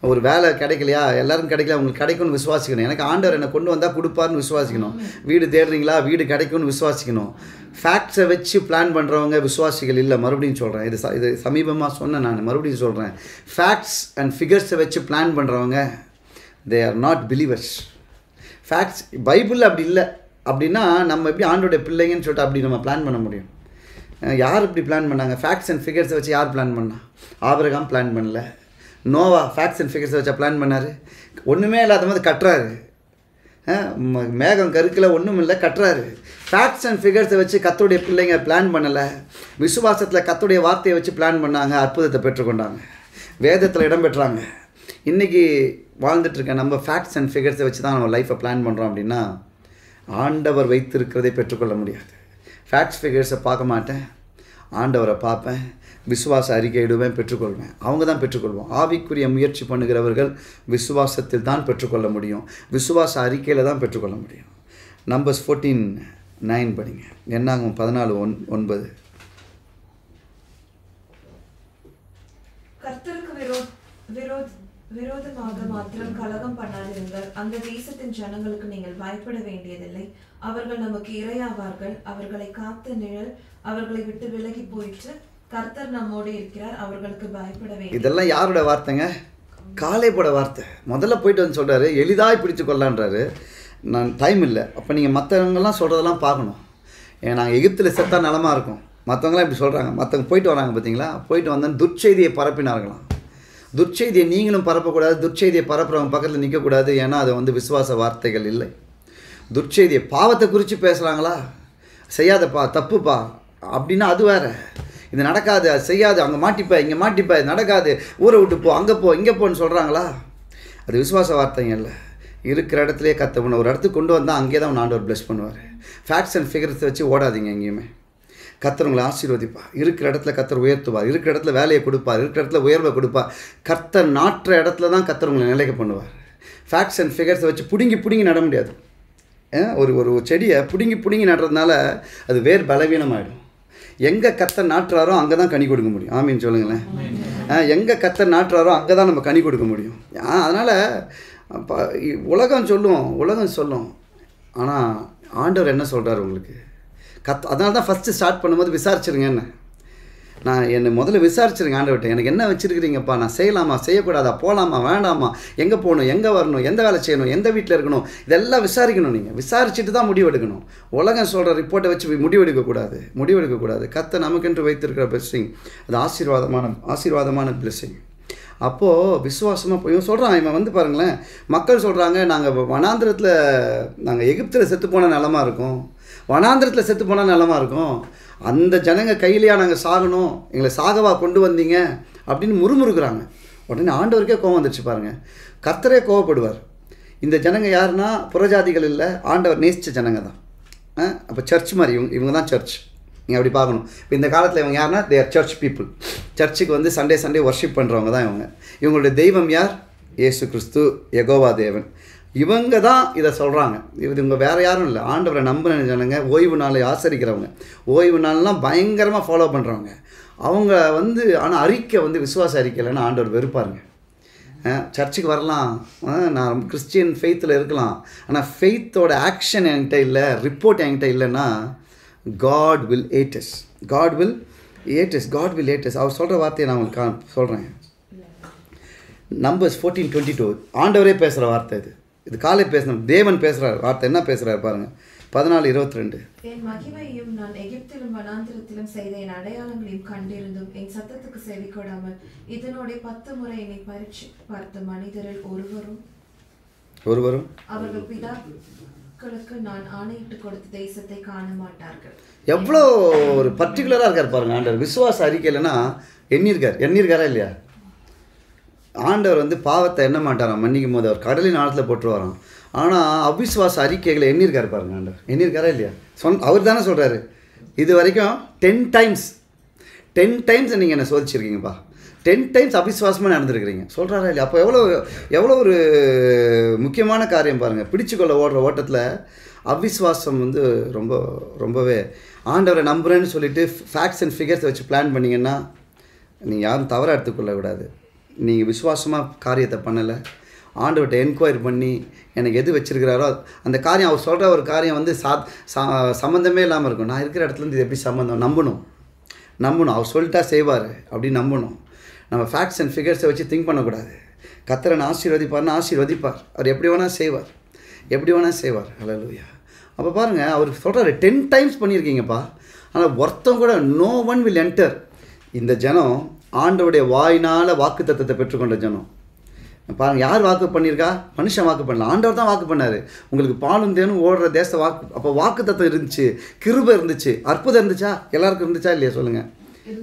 ஒரு வேலை கிடைக்கலையா? எல்லாரும் கிடைக்கல உங்களுக்கு கிடைக்கும்னு விசுவாசிக்கணும். எனக்கு ஆண்டவர் என்னை கொண்டு வந்தால் கொடுப்பாருன்னு விசுவாசிக்கணும். வீடு தேடுறீங்களா? வீடு கிடைக்கும்னு விசுவாசிக்கணும். ஃபேக்ட்ஸை வச்சு பிளான் பண்ணுறவங்க விசுவாசிகள் இல்லை. மறுபடியும் சொல்கிறேன் இது இது சமீபமாக சொன்னேன் நான். மறுபடியும் சொல்கிறேன் ஃபேக்ட்ஸ் அண்ட் ஃபிகர்ஸை வச்சு பிளான் பண்ணுறவங்க they are not believers facts Bible அப்படி இல்லை. அப்படின்னா நம்ம எப்படி ஆண்டோடைய பிள்ளைங்கன்னு சொல்லிட்டு அப்படி நம்ம பிளான் பண்ண முடியும். யார் இப்படி பிளான் பண்ணாங்க? ஃபேக்ட்ஸ் அண்ட் ஃபிகர்ஸை வச்சு யார் பிளான் பண்ணா? ஆபிரகாம் பிளான் பண்ணல. நோவா ஃபேக்ட்ஸ் அண்ட் ஃபிகர்ஸை வச்சா பிளான் பண்ணார். ஒன்றுமே இல்லாத மாதிரி கட்டுறாரு. ம- மேகம் கருக்கில் ஒன்றும் இல்லை கட்டுறாரு. ஃபேக்ட்ஸ் அண்ட் ஃபிகர்ஸை வச்சு கத்தோடைய பிள்ளைங்க பிளான் பண்ணலை. விசுவாசத்தில் கத்தோடைய வார்த்தையை வச்சு பிளான் பண்ணாங்க. அற்புதத்தை பெற்றுக்கொண்டாங்க. வேதத்தில் இடம் பெற்றாங்க. இன்றைக்கி வாழ்ந்துட்டுருக்க நம்ம ஃபேக்ட்ஸ் அண்ட் ஃபிகர்ஸை வச்சு தான் நம்ம லைஃப்பை பிளான் பண்ணுறோம் அப்படின்னா ஆண்டவர் வைத்திருக்கிறதை பெற்றுக்கொள்ள முடியாது. ஃபேக்ட்ஸ் ஃபிகர்ஸை பார்க்க மாட்டேன். ஆண்டவரை பார்ப்பேன். விசுவாச அறிக்கையிடுவேன் பெற்றுக்கொள்வேன். அவங்க தான் பெற்றுக்கொள்வோம். ஆவிக்குரிய முயற்சி பண்ணுகிறவர்கள் விசுவாசத்தில் தான் பெற்றுக்கொள்ள முடியும். விசுவாச அறிக்கையில் தான் பெற்றுக்கொள்ள முடியும். நம்பர்ஸ் ஃபோர்டீன் நைன் படிங்க. என்னாகும்? பதினாலு ஒன் ஒன்பது. விரோத் விரோதமாக மாத்திரம் கலகம் பண்ணாதிருங்கள். அந்த தேசத்தின் ஜனங்களுக்கு நீங்கள் பயப்பட வேண்டியதில்லை. அவர்கள் நமக்கு இரையாவார்கள். அவர்களை காத்த நிழல் அவர்களை விட்டு விலகி போயிட்டு கர்த்தர் நம்மோடு இருக்கிறார். அவர்களுக்கு பயப்பட வேண்டும் இதெல்லாம் யாரோட வார்த்தைங்க? காலேபோட வார்த்தை. முதல்ல போயிட்டு வந்து சொல்கிறாரு எளிதாக பிடிச்சு கொள்ளான்றாரு. நான் டைம் இல்லை. அப்போ நீங்கள் மற்றவங்கெல்லாம் சொல்கிறதெல்லாம் பார்க்கணும். ஏன் நாங்கள் எகிப்தில் செத்தா நலமாக இருக்கும். மற்றவங்களாம் இப்படி சொல்கிறாங்க மற்றவங்க போயிட்டு வராங்க பார்த்தீங்களா போயிட்டு வந்தோன்னு துர்ச்செய்தியை பரப்பினார்களாம். துர்ச்செய்தியை நீங்களும் பரப்பக்கூடாது துர்ச்செய்தியை பரப்புறவங்க பக்கத்தில் நிற்கக்கூடாது ஏன்னா அது வந்து விசுவாச வார்த்தைகள் இல்லை. துர்ச்செய்தியை பாவத்தை குறித்து பேசுகிறாங்களா செய்யாதப்பா தப்புப்பா. அப்படின்னா அது வேற. இது நடக்காது அது செய்யாது. அங்கே மாட்டிப்பா இங்கே மாட்டிப்பா இது நடக்காது. ஊரை விட்டு போ அங்கே போ இங்கே போன்னு சொல்கிறாங்களா அது விசுவாச வார்த்தைங்க இல்லை. இருக்கிற இடத்துலையே கற்றுக்கணும் ஒரு இடத்துக்கு கொண்டு வந்தால் அங்கேயே தான் ஆண்டவர் ப்ளஸ் பண்ணுவார். ஃபேக்ட்ஸ் அண்ட் ஃபிகர்ஸ் வச்சு ஓடாதீங்க எங்கேயுமே. கத்தர் உங்களை ஆசீர்வதிப்பா இருக்கிற இடத்துல கத்தர் உயர்த்துவார். இருக்கிற இடத்துல வேலையை கொடுப்பார். இருக்கிற இடத்துல உயர்வை கொடுப்பார். கர்த்தர் நாட்டுற இடத்துல தான் கத்தர் உங்களை நிலைக்க பண்ணுவார். ஃபேக்ட்ஸ் அண்ட் ஃபிகர்ஸை வச்சு பிடுங்கி பிடுங்கி நட முடியாது. ஒரு ஒரு செடியை பிடுங்கி பிடுங்கி நடுறதுனால அது வேர் பலவீனமாயிடும். எங்கே கத்தர் நாட்டுறாரோ அங்கே தான் கனி கொடுக்க முடியும். ஆமின்னு சொல்லுங்களேன். எங்கே கத்தர் நாட்டுறாரோ அங்கே தான் நம்ம கனி கொடுக்க முடியும். அதனால் உலகம் சொல்லும் உலகம் சொல்லும். ஆனால் ஆண்டவர் என்ன சொல்கிறார் உங்களுக்கு? கத் அதனால தான் ஃபஸ்ட்டு ஸ்டார்ட் பண்ணும்போது விசாரிச்சிருங்க என்ன. நான் என்னை முதல்ல விசாரிச்சிருங்க ஆண்டவர்கிட்ட. எனக்கு என்ன வச்சுருக்கிறீங்கப்பா? நான் செய்யலாமா? செய்யக்கூடாதா? போகலாமா வேண்டாமா? எங்கே போகணும்? எங்கே வரணும்? எந்த வேலை செய்யணும்? எந்த வீட்டில் இருக்கணும்? இதெல்லாம் விசாரிக்கணும் நீங்கள் விசாரிச்சுட்டு தான் முடிவெடுக்கணும். உலகம் சொல்கிற ரிப்போர்ட்டை வச்சு முடிவெடுக்கக்கூடாது. முடிவெடுக்கக்கூடாது. கத்தை நமக்கென்று வைத்திருக்கிற பிளெஸ்ஸிங் அது ஆசீர்வாதமான ஆசீர்வாதமான பிளெஸ்ஸிங் அப்போது விசுவாசமாக போய் இவன் சொல்கிறான் இவன் வந்து பாருங்களேன். மக்கள் சொல்கிறாங்க நாங்கள் வனாந்திரத்தில் நாங்கள் எகிப்தில் செத்து போன நிலமா இருக்கும். வனாந்திரத்தில் செத்து போனால் நிலமா இருக்கும். அந்த ஜனங்க கையிலையா நாங்கள் சாகணும் எங்களை சாகவா கொண்டு வந்தீங்க அப்படின்னு முறுமுறுக்கிறாங்க. உடனே ஆண்டவருக்கே கோவம் வந்துடுச்சு பாருங்கள் கர்த்தரே கோவப்படுவார் இந்த ஜனங்க யாருன்னா புறஜாதிகள் இல்லை ஆண்டவர் நேசித்த ஜனங்க தான். அப்போ சர்ச் மாதிரி இவங்க இவங்க தான் சர்ச் நீங்கள் அப்படி பார்க்கணும். இப்போ இந்த காலத்தில் இவங்க யாருன்னா தேர் சர்ச் பீப்புள் சர்ச்சுக்கு வந்து சண்டே சண்டே ஒர்ஷிப் பண்ணுறவங்க தான் இவங்க. இவங்களுடைய தெய்வம் யார்? இயேசு கிறிஸ்து எகோவா தேவன். இவங்க தான் இதை சொல்கிறாங்க இது இவங்க வேறு யாரும் இல்லை. ஆண்டவரை நம்பின ஜனங்க ஓய்வு நாளை ஆசரிக்கிறவங்க. ஓய்வு நாள்லாம் பயங்கரமாக ஃபாலோ பண்ணுறவங்க அவங்க வந்து ஆனால் அறிக்கை வந்து விசுவாச அறிக்கை ஆண்டவர் வெறுப்பாருங்க. சர்ச்சுக்கு வரலாம். நான் கிறிஸ்டியன் ஃபெய்த்தில் இருக்கலாம். ஆனால் ஃபெய்த்தோட ஆக்ஷன் என்கிட்ட இல்லை ரிப்போர்ட் என்கிட்ட இல்லைன்னா God will acts God will acts God will acts அவர் சொல்கிற வார்த்தையை நான் உங்களுக்கு சொல்கிறேன் நம்பர்ஸ் ஃபோர்டீன் டுவெண்ட்டி டூ ஆண்டவரே பேசுகிற வார்த்தை இது இது காலை பேசணும் தேவன் பேசுகிறார் வார்த்தை என்ன பேசுகிறாரு பாருங்கள் பதினாலு இருபத்தி ரெண்டு என் மகிமையும் நான் எகிப்திலும் வனாந்திரத்திலும் செய்த என் அடையாளங்களையும் கண்டிருந்தும் என் சத்தத்துக்கு செவி கொடாமல் இதனோட பத்து முறை என்னை பரீட்சை பார்த்த மனிதரில் ஒருவரும் ஒருவரும்? அவர்கள் பிதாக்களுக்கு நான் ஆணையிட்டு கொடுத்த தேசத்தை காண மாட்டார்கள். எவ்வளோ ஒரு பர்டிகுலராக இருக்கார் பாருங்க ஆண்டவர். விசுவாச அறிக்கையிலனா எண்ணிருக்கார் எண்ணிருக்காரா இல்லையா? ஆண்டவர் வந்து பாவத்தை எண்ண மாட்டாராம். மன்னிக்கும் போது அவர் கடலின் ஆழத்தில் போட்டுருவாராம் ஆனால் அவிஸ்வாச அறிக்கைகளை எண்ணிருக்காரு பாருங்க ஆண்டவர். எண்ணிருக்காரா இல்லையா? சொன் அவர் தானே சொல்கிறாரு இது வரைக்கும் டென் டைம்ஸ் டென் டைம்ஸ் நீங்கள் என்னை சோதிச்சிருக்கீங்கப்பா. Ten times அபிஸ்வாசமாக நடந்திருக்கிறீங்க. சொல்கிறாரா இல்லையா? அப்போ எவ்வளோ எவ்வளோ ஒரு முக்கியமான காரியம் பாருங்கள் பிடிச்சுக்கொள்ள ஓடுற ஓட்டத்தில் அவிஸ்வாசம் வந்து ரொம்ப ரொம்பவே ஆண்டவரை நம்புறேன்னு சொல்லிட்டு ஃபேக்ட்ஸ் அண்ட் ஃபிகர்ஸ் வச்சு பிளான் பண்ணீங்கன்னா நீங்கள் யாரும் தவறாக எடுத்துக்கொள்ளக்கூடாது. நீங்கள் விசுவாசமாக காரியத்தை பண்ணலை. ஆண்டவர்கிட்ட என்கொயரி பண்ணி எனக்கு எது வச்சிருக்கிறாரோ அந்த காரியம் அவர் சொல்கிற ஒரு காரியம் வந்து சா சா- சம்மந்தமே இல்லாமல் இருக்கும். நான் இருக்கிற இடத்துல இருந்து இது எப்படி சம்மந்தம் நம்பணும். நம்பணும். அவர் சொல்லிட்டா செய்வார் அப்படின்னு நம்பணும். நம்ம ஃபேக்ட்ஸ் அண்ட் ஃபிகர்ஸை வச்சு திங்க் பண்ணக்கூடாது. கத்தரன் ஆசீர்வதிப்பார்னு ஆசீர்வதிப்பார். அவர் எப்படி வேணால் செய்வார். எப்படி வேணால் செய்வார். ஹalleluya அப்போ பாருங்கள் அவர் சொல்கிறாரு டென் டைம்ஸ் பண்ணியிருக்கீங்கப்பா. ஆனால் ஒருத்தம் கூட நோ ஒன் வில் என்டர் இந்த ஜனம் ஆண்டவுடைய வாயினால் வாக்கு தத்தத்தை பெற்றுக்கொண்ட ஜனம். பாருங்கள் யார் வாக்கு பண்ணியிருக்கா? மனுஷன் வாக்கு பண்ணல. ஆண்டவர் தான் வாக்கு பண்ணார். உங்களுக்கு பாலும் தேனும் ஓடுற தேச வாக்கு அப்போ வாக்கு தத்தம் இருந்துச்சு கிருபை இருந்துச்சு அற்புதம் இருந்துச்சா? எல்லாருக்கும் இருந்துச்சா இல்லையா? சொல்லுங்கள்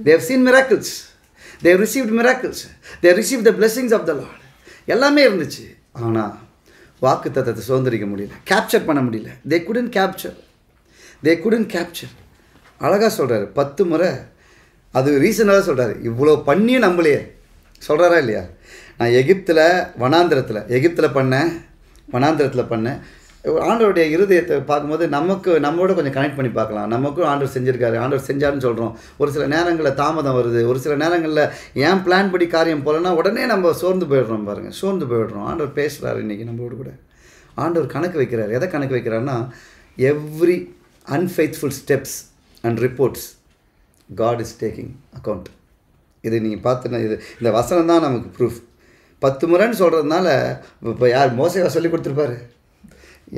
they seen miracles they received miracles they receive the blessings of the Lord எல்லாமே இருந்துச்சு. ஆனால் வாக்கு தத்தத்தை சுதந்திரிக்க முடியல. கேப்சர் பண்ண முடியல. They couldn't capture they couldn't capture அழகாக சொல்கிறாரு பத்து முறை அது ரீசனாக சொல்கிறாரு இவ்வளோ பண்ணியும் நம்பலையே. சொல்கிறாரா இல்லையா? நான் எகிப்தில் வனாந்திரத்தில் எகிப்தில் பண்ணேன் வனாந்திரத்தில் பண்ணேன். ஆண்டவருடைய இருதயத்தை பார்க்கும்போது நமக்கு நம்மோட கொஞ்சம் கனெக்ட் பண்ணி பார்க்கலாம். நமக்கும் ஆண்டவர் செஞ்சுருக்காரு. ஆண்டவர் செஞ்சாருன்னு சொல்கிறோம் ஒரு சில நேரங்களில் தாமதம் வருது. ஒரு சில நேரங்களில் ஏன் பிளான் படி காரியம் போகலன்னா உடனே நம்ம சோர்ந்து போயிடுறோம் பாருங்கள் சோர்ந்து போயிடுறோம். ஆண்டவர் பேசுகிறாரு இன்றைக்கி நம்மளோட கூட. ஆண்டவர் கணக்கு வைக்கிறார். எதை கணக்கு வைக்கிறாருன்னா every unfaithful steps and reports God is taking account இது நீங்கள் பார்த்துனா இது இந்த வசனம் தான் நமக்கு ப்ரூஃப் பத்து முறைன்னு சொல்கிறதுனால இப்போ யார் மோசையாக சொல்லி கொடுத்துருப்பாரு?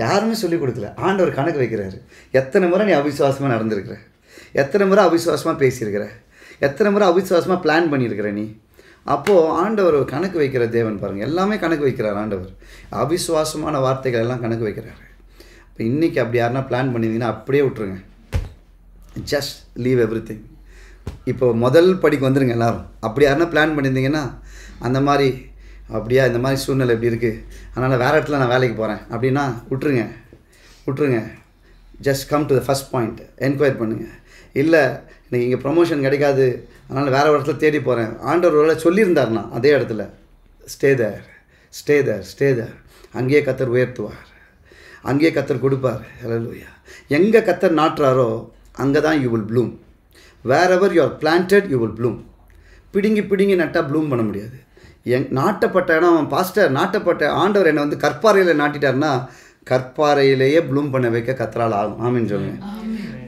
யாருமே சொல்லி கொடுக்கல. ஆண்டவர் கணக்கு வைக்கிறாரு. எத்தனை முறை நீ அவிசுவாசமாக நடந்திருக்கிற? எத்தனை முறை அவிசுவாசமாக பேசியிருக்கிற? எத்தனை முறை அவிசுவாசமாக பிளான் பண்ணியிருக்கிற நீ? அப்போது ஆண்டவர் கணக்கு வைக்கிற தேவன் பாருங்கள் எல்லாமே கணக்கு வைக்கிறார் ஆண்டவர். அவிசுவாசமான வார்த்தைகள் எல்லாம் கணக்கு வைக்கிறாரு. இப்போ இன்றைக்கி அப்படி யாருன்னா பிளான் பண்ணியிருந்தீங்கன்னா அப்படியே விட்ருங்க ஜஸ்ட் லீவ் எவ்ரி திங் இப்போ முதல் படிக்கு வந்துடுங்க எல்லாரும். அப்படி யாருன்னா பிளான் பண்ணியிருந்தீங்கன்னா அந்த மாதிரி அப்படியா இந்த மாதிரி சூழ்நிலை இப்படி இருக்குது அதனால் வேறு இடத்துல நான் வேலைக்கு போகிறேன் அப்படின்னா விட்ருங்க விட்ருங்க just come to the first point enquire பண்ணுங்கள் இல்லை எனக்கு இங்கே ப்ரொமோஷன் கிடைக்காது. அதனால் வேறு இடத்துல தேடி போகிறேன் ஆண்டவர் ஒருவேளை சொல்லியிருந்தார்னா அதே இடத்துல. Stay there stay there stay there அங்கேயே கத்தர் உயர்த்துவார். அங்கேயே கத்தர் கொடுப்பார். ஹalleluya எங்கே கத்தர் நாட்டுறாரோ அங்கே தான் you will bloom wherever you are planted you will bloom பிடுங்கி பிடுங்கி நட்டால் ப்ளூம் பண்ண முடியாது. எங் நாட்டப்பட்ட இடம் அவன் பாஸ்டர் நாட்டப்பட்ட ஆண்டவர் என்னை வந்து கற்பாறையில் நாட்டிட்டாருன்னா கற்பாறையிலேயே ப்ளூம் பண்ண வைக்க கத்தரால் ஆகும். ஆமின்னு சொல்லுங்க.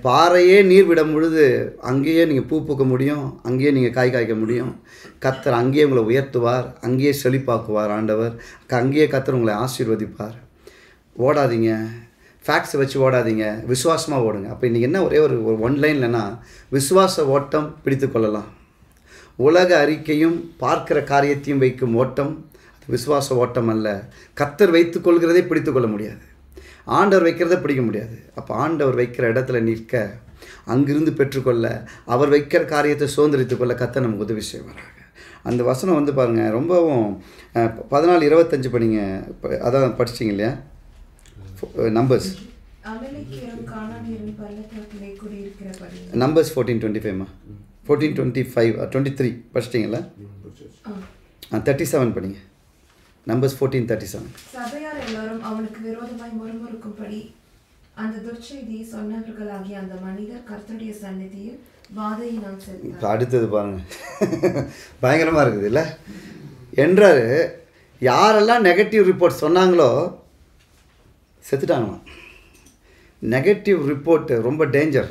பாறையே நீர் விடும் பொழுது அங்கேயே நீங்கள் பூ பூக்க முடியும் அங்கேயே நீங்கள் காய் காய்க்க முடியும். கத்தர் அங்கேயே உங்களை உயர்த்துவார் அங்கேயே செழிப்பாக்குவார் ஆண்டவர். அங்கேயே கத்தர் உங்களை ஆசீர்வதிப்பார். ஓடாதீங்க. ஃபேக்ட்ஸை வச்சு ஓடாதீங்க. விசுவாசமாக ஓடுங்க. அப்போ இன்றைக்கி என்ன ஒரே ஒரு ஒன் லைன்லனா விசுவாச ஓட்டம் பிடித்து கொள்ளலாம். உலக அறிக்கையும் பார்க்கிற காரியத்தையும் வைக்கும் ஓட்டம் அது விசுவாச ஓட்டம் அல்ல. கத்தர் வைத்து கொள்கிறதே பிடித்து கொள்ள முடியாது. ஆண்டவர் வைக்கிறத பிடிக்க முடியாது. அப்போ ஆண்டவர் வைக்கிற இடத்துல நிற்க அங்கிருந்து பெற்றுக்கொள்ள அவர் வைக்கிற காரியத்தை சுதந்திரித்து கொள்ள கத்த நமக்கு உதவி செய்வாராக. அந்த வசனம் வந்து பாருங்கள் ரொம்பவும் பதினாலு இருபத்தஞ்சு படிங்க அதான் படிச்சிங்க இல்லையா? Numbers numbers fourteen twenty ஃபைவ்மா fourteen twenty five twenty three படிச்சிட்டிங்களா? ஆ. தேர்ட்டி செவன் படிங்க. நம்பர்ஸ் ஃபோர்டீன் தேர்ட்டி செவன் சபையார் எல்லாரும் அவனுக்கு விரோதமாய் முறுமுறுக்கும்படி அந்த துர்ச்செய்தியை சொன்னவர்களாகிய அந்த மனிதர் கர்த்தருடைய சந்நிதியில் வாதையினால் இப்போ செத்தார் அடுத்தது பாருங்கள் பயங்கரமாக இருக்குது இல்லை? என்றாரு யாரெல்லாம் நெகட்டிவ் ரிப்போர்ட் சொன்னாங்களோ செத்துட்டாங்களாம் நெகட்டிவ் ரிப்போர்ட்டு ரொம்ப டேஞ்சர்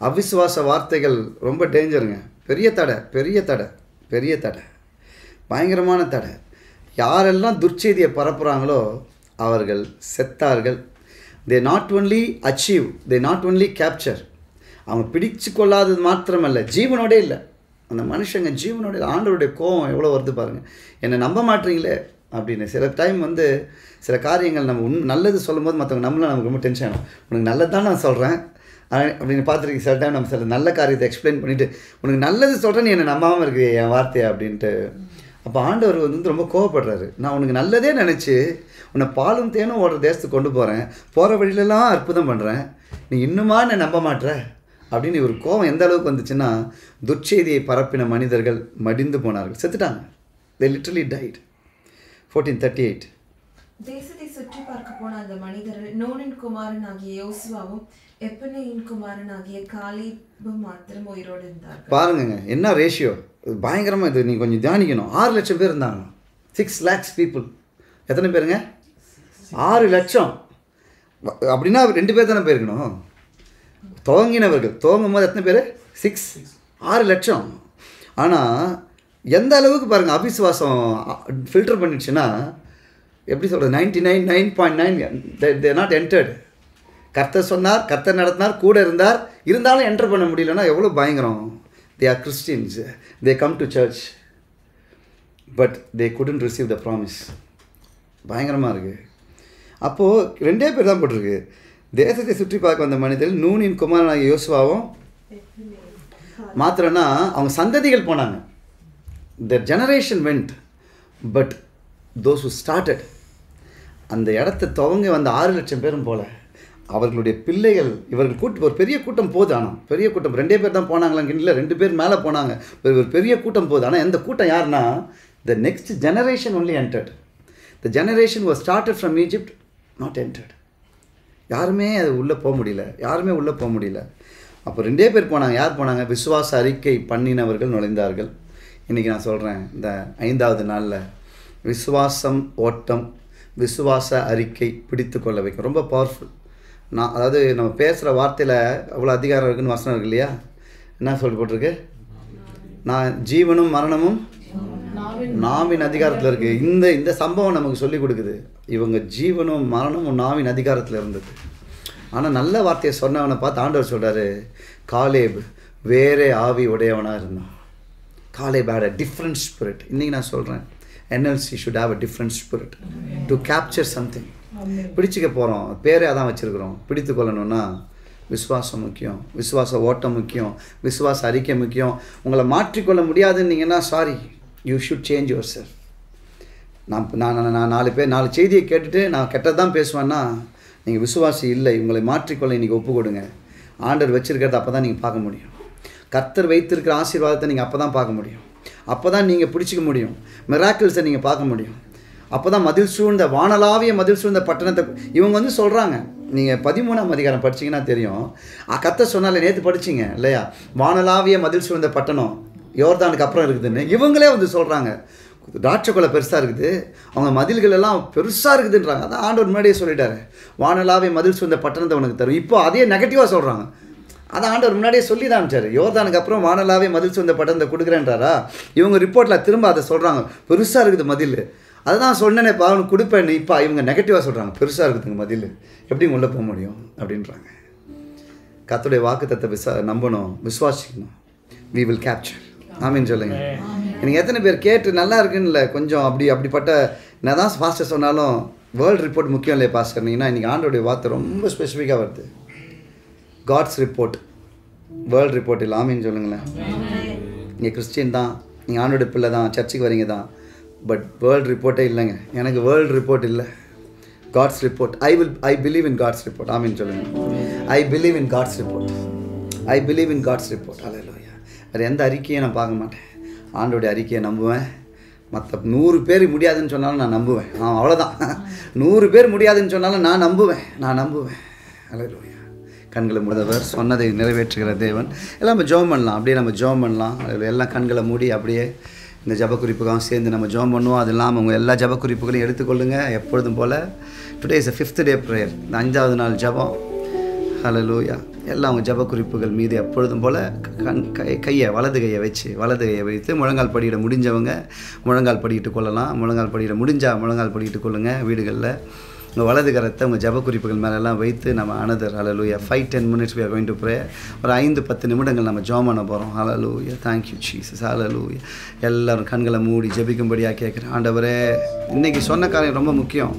அவிசுவாச வார்த்தைகள் ரொம்ப டேஞ்சருங்க பெரிய தடை பெரிய தடை பெரிய தடை. பயங்கரமான தடை. யாரெல்லாம் துர்ச்செய்தியை பரப்புகிறாங்களோ அவர்கள் செத்தார்கள். They not only achieve they not only capture அவங்க பிடிச்சு கொள்ளாதது மாத்திரமல்ல ஜீவனோடே இல்லை. அந்த மனுஷங்க ஜீவனோட ஆண்டவருடைய கோவம் எவ்வளோ வருது பாருங்கள் என்னை நம்ப மாட்டீங்களே அப்படின்னு சில டைம் வந்து சில காரியங்கள் நம்ம உண் நல்லது சொல்லும்போது மற்றவங்க நம்மளும் நமக்கு ரொம்ப டென்ஷன் ஆகும் உனக்கு நல்லது தான் நான் சொல்கிறேன் அப்படின்னு பார்த்துருக்கீங்க சில டைம் நம்ம சில நல்ல காரியத்தை எக்ஸ்பிளைன் பண்ணிவிட்டு உனக்கு நல்லது சொல்கிறேன் நீ என்னை நம்பாமல் இருக்கு என் வார்த்தையை அப்படின்ட்டு. அப்போ ஆண்டவர் வந்து ரொம்ப கோவப்படுறாரு. நான் உனக்கு நல்லதே நினச்சி உன்னை பாலும் தேனும் ஓடுற தேசத்துக்கு கொண்டு போகிறேன் போகிற வழியிலலாம் அற்புதம் பண்ணுறேன் நீ இன்னுமா என்னை நம்ப மாட்ற? அப்படின்னு இவர் கோவம் எந்த அளவுக்கு வந்துச்சுன்னா துர்ச்செய்தியை பரப்பின மனிதர்கள் மடிந்து போனார்கள். செத்துட்டாங்க. They literally died fourteen thirty eight தேசத்தை சுற்றி பார்க்க போன அந்த மனிதர்கள் நோனின் குமாரன் ஆகிய யோசுவாவும் எப்பனையின் குமாரன் ஆகிய காலிபும் மாத்திரம் உயிரோடு இருந்தார்கள். பாருங்க என்ன ரேஷியோ பயங்கரமாக இது நீங்கள் கொஞ்சம் தியானிக்கணும். ஆறு லட்சம் பேர் இருந்தாங்க. சிக்ஸ் லேக்ஸ் பீப்புள் எத்தனை பேருங்க? ஆறு லட்சம். அப்படின்னா ரெண்டு பேர் தானே போயிருக்கணும். துவங்கினவர்கள் துவங்கும் போது எத்தனை பேர்? சிக்ஸ் ஆறு லட்சம். ஆனால் எந்த அளவுக்கு பாருங்கள் அபிசுவாசம் ஃபில்டர் பண்ணிடுச்சுன்னா எப்படி சொல்கிறது ninety nine nine point nine they not entered கர்த்தர் சொன்னார் கர்த்தர் நடத்தினார் கூட இருந்தார். இருந்தாலும் என்டர் பண்ண முடியலன்னா எவ்வளோ பயங்கரம். They are Christians they come to church but they couldn't receive the promise பயங்கரமாக இருக்குது அப்போது ரெண்டே பேர் தான் போட்டிருக்கு. தேசத்தை சுற்றி பார்க்க வந்த மனிதர்கள் நூனின் குமாரனாகிய யோசுவாவும் மாத்திரம்னா அவங்க சந்ததிகள் போனாங்க. The generation went but those who started அந்த இடத்த துவங்க வந்த ஆறு லட்சம் பேரும் போல அவர்களுடைய பிள்ளைகள் இவர்கள் கூட்டம் ஒரு பெரிய கூட்டம் போகுது ஆனால் பெரிய கூட்டம் ரெண்டே பேர் தான் போனாங்களாங்க இல்லை ரெண்டு பேர் மேலே போனாங்க. ஒரு பெரிய கூட்டம் போகுது. ஆனால் எந்த கூட்டம் யாருன்னா the next generation only entered the generation was started from Egypt not entered யாருமே அது உள்ளே போக முடியல. யாருமே உள்ளே போக முடியல. அப்போ ரெண்டே பேர் போனாங்க. யார் போனாங்க? விசுவாச அறிக்கை பண்ணினவர்கள் நுழைந்தார்கள். இன்றைக்கி நான் சொல்கிறேன் இந்த ஐந்தாவது நாளில் விசுவாசம் ஓட்டம் விசுவாச அறிக்கை பிடித்து கொள்ள வைக்கும். ரொம்ப பவர்ஃபுல் நான் அதாவது நம்ம பேசுகிற வார்த்தையில் அவ்வளோ அதிகாரம் இருக்குன்னு வசனம் இருக்கு இல்லையா? என்ன சொல்லி போட்டிருக்கு? நான் ஜீவனும் மரணமும் நாவின் அதிகாரத்தில் இருக்குது இந்த இந்த சம்பவம் நமக்கு சொல்லி கொடுக்குது. இவங்க ஜீவனும் மரணமும் நாவின் அதிகாரத்தில் இருந்தது. ஆனால் நல்ல வார்த்தையை சொன்னவனை பார்த்து ஆண்டவர் சொல்கிறாரு காலேப் வேறே ஆவி உடையவனாக இருந்தான். காலேப் had டிஃப்ரெண்ட் ஸ்பிரிட் இன்றைக்கி நான் சொல்கிறேன் NLC should have a different spirit to capture something பிடிச்சிக்க போகிறோம் பேரே அதான் வச்சுருக்குறோம். பிடித்து கொள்ளணும்னா விசுவாசம் முக்கியம். விசுவாச ஓட்டம் முக்கியம். விசுவாச அறிக்கை முக்கியம். உங்களை மாற்றிக்கொள்ள முடியாதுன்னீங்கன்னா sorry you should change yourself நான் நான் நான் நாலு பேர் நாலு செய்தியை கேட்டுட்டு நான் கெட்டது தான் பேசுவேன்னா நீங்கள் விசுவாசி இல்லை. உங்களை மாற்றிக்கொள்ள இன்றைக்கி ஒப்பு கொடுங்க. ஆண்டர் வச்சுருக்கிறத அப்போ தான் நீங்கள் பார்க்க முடியும். கர்த்தர் வைத்திருக்கிற ஆசீர்வாதத்தை நீங்கள் அப்போ தான் பார்க்க முடியும். அப்போ தான் நீங்கள் பிடிச்சிக்க முடியும். மிராக்கிள்ஸை நீங்கள் பார்க்க முடியும். அப்போ தான் மதில் சூழ்ந்த வானலாவிய மதில் சூழ்ந்த பட்டணத்தை இவங்க வந்து சொல்கிறாங்க நீங்கள் பதிமூணாம் அதிகாரம் படிச்சீங்கன்னா தெரியும். கத்த சொன்னால நேற்று படிச்சீங்க இல்லையா? வானலாவிய மதில் சூழ்ந்த பட்டணம் யோர்தானுக்கு அப்புறம் இருக்குதுன்னு இவங்களே வந்து சொல்கிறாங்க திராட்சை கொலை பெருசாக இருக்குது. அவங்க மதில்கள் எல்லாம் பெருசாக இருக்குதுன்றாங்க. அதான் ஆண்டு முன்னாடியே சொல்லிட்டாரு. வானலாவிய மதில் சூழ்ந்த பட்டணத்தை உனக்கு தரும். இப்போ அதே நெகட்டிவாக சொல்கிறாங்க அதான் ஆண்டவர் முன்னாடியே சொல்லி தான் அனுப்பிச்சாரு. யோர்தானுக்கு அப்புறம் வானலாவே மதில் சூழ்ந்த பட்டணத்தை கொடுக்குறேன்றாரா? இவங்க ரிப்போர்ட்டில் திரும்ப அதை சொல்கிறாங்க பெருசாக இருக்குது மதில். அதுதான் சொன்னேனே பாவன் கொடுப்பேன். இப்போ இவங்க நெகட்டிவாக சொல்கிறாங்க பெருசாக இருக்குதுங்க மதில். எப்படி உள்ளே போக முடியும்? அப்படின்றாங்க. கர்த்தருடைய வாக்குத்தத்தை விசா நம்பணும் விசுவாசிக்கணும். வி வில் கேப்சர் ஆமீன் சொல்லுங்க. எனக்கு எத்தனை பேர் கேட்டு நல்லா இருக்குன்னு இல்லை கொஞ்சம் அப்படி அப்படிப்பட்ட நான் தான் பாஸ்டர் சொன்னாலும் வேர்ல்டு ரிப்போர்ட் முக்கியம் இல்லையா பாஸ்டர் நீங்கன்னா இன்றைக்கி ஆண்டோடைய வார்த்தை ரொம்ப ஸ்பெசிஃபிக்காக வருது. காட்ஸ் ரிப்போர்ட் வேர்ல்டு ரிப்போர்ட் இல்லை. ஆமின்னு சொல்லுங்களேன். நீங்கள் கிறிஸ்டின் தான் நீங்கள் ஆண்டோட பிள்ளை தான் சர்ச்சுக்கு வரீங்க தான். பட் வேர்ல்டு ரிப்போர்ட்டே இல்லைங்க. எனக்கு வேர்ல்டு ரிப்போர்ட் இல்லை. God's report I will I believe in God's report ஆமீன் சொல்லுங்கள் I believe in God's report I believe in God's report அலையிலோயா வேறு எந்த அறிக்கையும் நான் பார்க்க மாட்டேன். ஆண்டோடைய அறிக்கையை நம்புவேன். மற்ற நூறு பேர் முடியாதுன்னு சொன்னாலும் நான் நம்புவேன். ஆ அவ்வளோதான் நூறு பேர் முடியாதுன்னு சொன்னாலும் நான் நம்புவேன். நான் நம்புவேன். அலையிலோயா கண்களை முடிந்தவர் சொன்னதை நிறைவேற்றுகிற தேவன். எல்லாம் நம்ம ஜோம் பண்ணலாம். அப்படியே நம்ம ஜோம் பண்ணலாம். எல்லாம் கண்களை மூடி அப்படியே இந்த ஜபக்குறிப்புக்காகவும் சேர்ந்து நம்ம ஜோம் பண்ணுவோம். அது இல்லாமல் உங்கள் எல்லா ஜபக்குறிப்புகளையும் எடுத்துக்கொள்ளுங்க. எப்பொழுதும் போல் today is fifth day prayer இந்த அஞ்சாவது நாள் ஜபம். லூயா எல்லாம் உங்கள் ஜபக்குறிப்புகள் மீது எப்பொழுதும் போல் கண் கை கையை வலது கையை வச்சு வலது கையை வைத்து முழங்கால் படியிட முடிஞ்சவங்க முழங்கால் படியிட்டு கொள்ளலாம். முழங்கால் படியிட முடிஞ்சால் முழங்கால் படியிட்டு கொள்ளுங்கள் வீடுகளில் உங்கள் வலது கரத்தை உங்கள் ஜப குறிப்புகள் மேலெல்லாம் வைத்து நம்ம another hallelujah five ten minutes we are going to pray. ஒரு ஐந்து பத்து நிமிடங்கள் நம்ம ஜெபம் பண்ண போகிறோம் அலலூயா தேங்க்யூ ஜீசஸ் அலலூயா எல்லோரும் கண்களை மூடி ஜெபிக்கும்படியாக கேட்குறேன் ஆண்டவரே இன்றைக்கி சொன்ன காரியம் ரொம்ப முக்கியம்.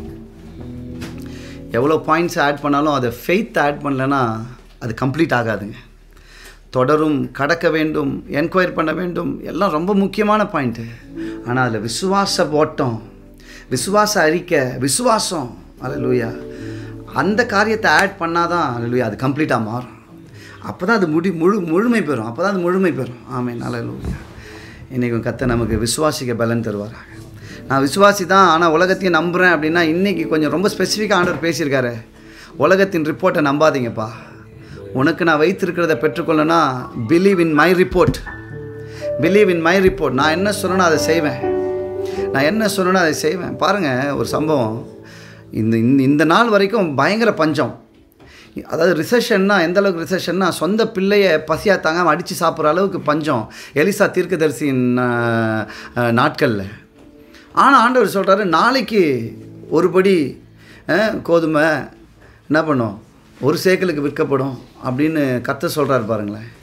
எவ்வளோ பாயிண்ட்ஸ் ஆட் பண்ணாலும் அதை ஃபெய்த் ஆட் பண்ணலன்னா அது கம்ப்ளீட் ஆகாதுங்க. தொடரும் கடக்க வேண்டும் என்கொயர் பண்ண வேண்டும் எல்லாம் ரொம்ப முக்கியமான பாயிண்ட்டு ஆனால் அதில் விசுவாச ஓட்டம் விசுவாச அறிக்கை விசுவாசம் அலலூயா அந்த காரியத்தை ஆட் பண்ணாதான் அலலூயா அது கம்ப்ளீட்டாக மாறும். அப்போ தான் அது முடி முழு முழுமை பெறும். அப்போ தான் அது முழுமை பெறும். ஆமேன் அலலூயா இன்றைக்கும் கத்தை நமக்கு விசுவாசிக்க பலன் தருவாராக. நான் விசுவாசி தான் ஆனால் உலகத்தையும் நம்புகிறேன் அப்படின்னா இன்றைக்கி கொஞ்சம் ரொம்ப ஸ்பெசிஃபிக்காக ஆண்டர் பேசியிருக்காரு. உலகத்தின் ரிப்போர்ட்டை நம்பாதீங்கப்பா. உனக்கு நான் வைத்திருக்கிறத பெற்றுக்கொள்ளனா believe in my report believe in my report நான் என்ன சொல்லணும் அதை செய்வேன். நான் என்ன சொன்னேனோ அதை செய்வேன். பாருங்கள் ஒரு சம்பவம். இந்த இந்த- இந்த நாள் வரைக்கும் பயங்கர பஞ்சம். அதாவது ரிசெஷன்னா எந்த அளவுக்கு ரிசெஷன்னா சொந்த பிள்ளையை பசியாக தாங்காமல் அடித்து சாப்பிட்ற அளவுக்கு பஞ்சம் எலிசா தீர்க்கதரிசியின் நாட்களில். ஆனால் ஆண்டவர் சொல்கிறாரு நாளைக்கு ஒரு படி கோதுமை என்ன பண்ணும்? ஒரு சேக்கலுக்கு விற்கப்படும் அப்படின்னு கத்த சொல்கிறாரு பாருங்களேன்.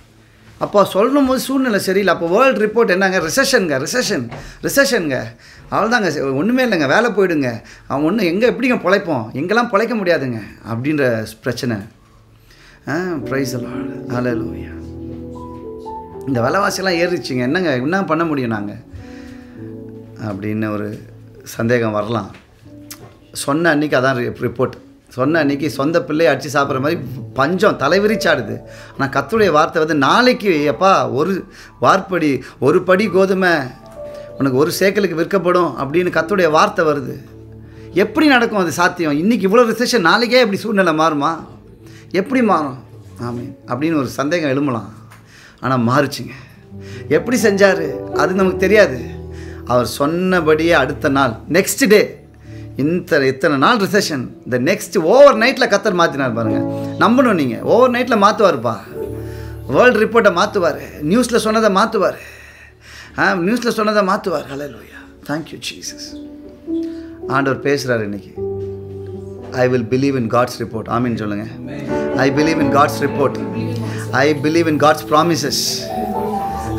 அப்போ சொல்லும் போது சூழ்நிலை சரியில்லை. அப்போ வேர்ல்டு ரிப்போர்ட் என்னங்க? ரிசெஷனுங்க ரிசெஷன் ரிசெஷனுங்க அவ்வளோதாங்க ஒன்றுமே இல்லைங்க. வேலை போயிடுங்க. அவன் ஒன்று எங்கே எப்படிங்க பிழைப்போம்? எங்கெல்லாம் பிழைக்க முடியாதுங்க. அப்படின்ற பிரச்சனை. ஆ ப்ரைஸ் ஹalleluya இந்த விலைவாசியெல்லாம் ஏறிச்சிங்க என்னங்க? என்ன பண்ண முடியும் நாங்கள் அப்படின்னு ஒரு சந்தேகம் வரலாம். சொன்ன அன்றைக்கி அதான் ரிப்போர்ட் சொன்ன அன்னைக்கு சொந்த பிள்ளையை அடித்து சாப்பிட்ற மாதிரி பஞ்சம் தலைவிரிச்சாடுது. ஆனால் கத்துடைய வார்த்தை வந்து நாளைக்கு எப்பா ஒரு வார்ப்படி ஒரு படி கோதுமை உனக்கு ஒரு சேக்கலுக்கு விற்கப்படும் அப்படின்னு கத்துடைய வார்த்தை வருது. எப்படி நடக்கும் அது சாத்தியம்? இன்றைக்கி இவ்வளோ ரிசெஷன் நாளைக்கே இப்படி சூழ்நிலை மாறுமா? எப்படி மாறும்? ஆமீன். அப்படின்னு ஒரு சந்தேகம் எழும்பலாம். ஆனால் மாறுச்சுங்க. எப்படி செஞ்சார்? அது நமக்கு தெரியாது. அவர் சொன்னபடியே அடுத்த நாள் நெக்ஸ்ட் டே இந்த இத்தனை நாள் ரிசெஷன் இந்த நெக்ஸ்ட் ஓவர் நைட்டில் கத்தர் மாற்றினார் பாருங்கள் நம்பணும் நீங்கள் ஓவர் நைட்டில் மாற்றுவார்ப்பா வேர்ல்டு ரிப்போர்ட்டை மாற்றுவார் நியூஸில் சொன்னதை மாற்றுவார் ஆ நியூஸில் சொன்னதை மாற்றுவார் ஹலோ லோயா தேங்க்யூ ஜீசஸ் ஆண்டவர் பேசுகிறார் இன்னைக்கு. I will believe in God's report ஆமீன் சொல்லுங்கள் I believe in God's report I believe in God's promises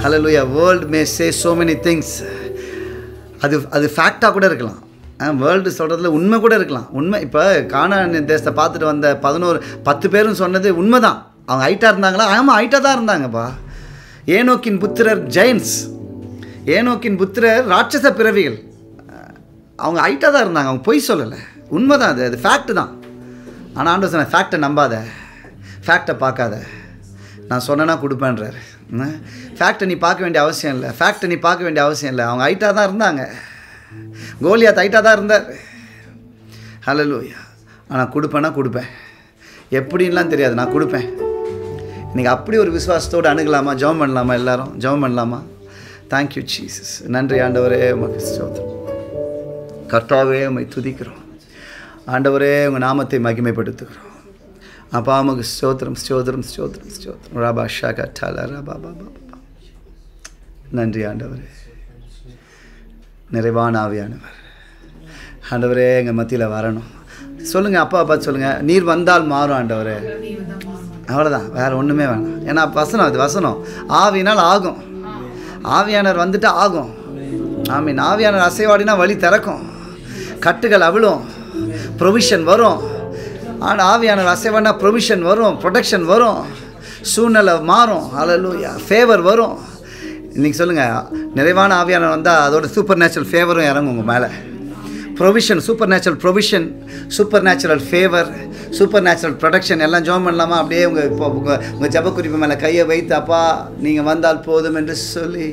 hallelujah world may say so many things அது அது ஃபேக்டாக கூட இருக்கலாம். வேர்ல்டு சொல்கிறதுல உண்மை கூட இருக்கலாம். உண்மை இப்போ கானான் தேசத்தை பார்த்துட்டு வந்த பதினோரு பத்து பேரும் சொன்னது உண்மை தான் அவங்க ஹைட்டாக இருந்தாங்களா? ஆமாம் ஹைட்டாக தான் இருந்தாங்கப்பா. ஏனோக்கின் புத்திரர் ஜெயின்ஸ் ஏனோக்கின் புத்திரர் ராட்சச பிறவிகள். அவங்க ஹைட்டாக தான் இருந்தாங்க அவங்க பொய் சொல்லலை. உண்மை தான் அது அது ஃபேக்ட் தான். ஆனால் ஆண்டு சொன்ன ஃபேக்டை நம்பாத ஃபேக்டை பார்க்காத. நான் சொன்னேன்னா கொடுப்பேன்றாரு. ஃபேக்டை நீ பார்க்க வேண்டிய அவசியம் இல்லை ஃபேக்டை நீ பார்க்க வேண்டிய அவசியம் இல்லை. அவங்க ஹைட்டாக தான் இருந்தாங்க. கோலியா தைட்டாக தான் இருந்தார். ஹalleluya ஆனால் கொடுப்பேன்னா கொடுப்பேன். எப்படின்லாம் தெரியாது நான் கொடுப்பேன். இன்றைக்கி அப்படி ஒரு விசுவாசத்தோடு அணுகலாமா? ஜெபம் பண்ணலாமா எல்லாரும்? ஜெபம் பண்ணலாமா? தேங்க்யூ ஜீசஸ் நன்றி ஆண்டவரே உமக்கு ஸ்தோத்திரம். கர்த்தாவே உம்மை துதிக்கிறோம். ஆண்டவரே உங்கள் நாமத்தை மகிமைப்படுத்துகிறோம். அப்பா உமக்கு ஸ்தோத்திரம் ஸ்தோத்திரம் ஸ்தோத்திரம் ஸ்தோத்திரம். ராபா ஷா கட்டாலா ராபா பாபா நன்றி ஆண்டவரே. நிறைவான ஆவியானவர். ஆண்டவரே எங்கள் மத்தியில் வரணும். சொல்லுங்கள் அப்பா அப்பா சொல்லுங்கள் நீர் வந்தால் மாறும் ஆண்டவரே. அவ்வளோதான் வேறு ஒன்றுமே வேணாம். ஏன்னா வசனம் அது வசனம். ஆவினால் ஆகும். ஆவியானவர் வந்துட்டு ஆகும். ஆமீன். ஆவியானவர் அசைவாடினா வழி திறக்கும். கட்டுகள் அவிழும். ப்ரொவிஷன் வரும். ஆனால் ஆவியானவர் அசைவாடினா ப்ரொவிஷன் வரும். ப்ரொடெக்ஷன் வரும். சூழ்நிலை மாறும். அலலூயா ஃபேவர் வரும். இன்றைக்கி சொல்லுங்கள் நிறைவான ஆவியானவர் வந்தால் அதோட சூப்பர் நேச்சுரல் ஃபேவரும் இறங்கும் உங்கள் மேலே. Provision supernatural provision supernatural favour supernatural protection எல்லாம் ஜோம் பண்ணலாமா? அப்படியே உங்கள் இப்போ உங்கள் உங்கள் ஜபக்குறிப்பு மேலே கையை வைத்து அப்பா நீங்கள் வந்தால் போதும் என்று சொல்லி.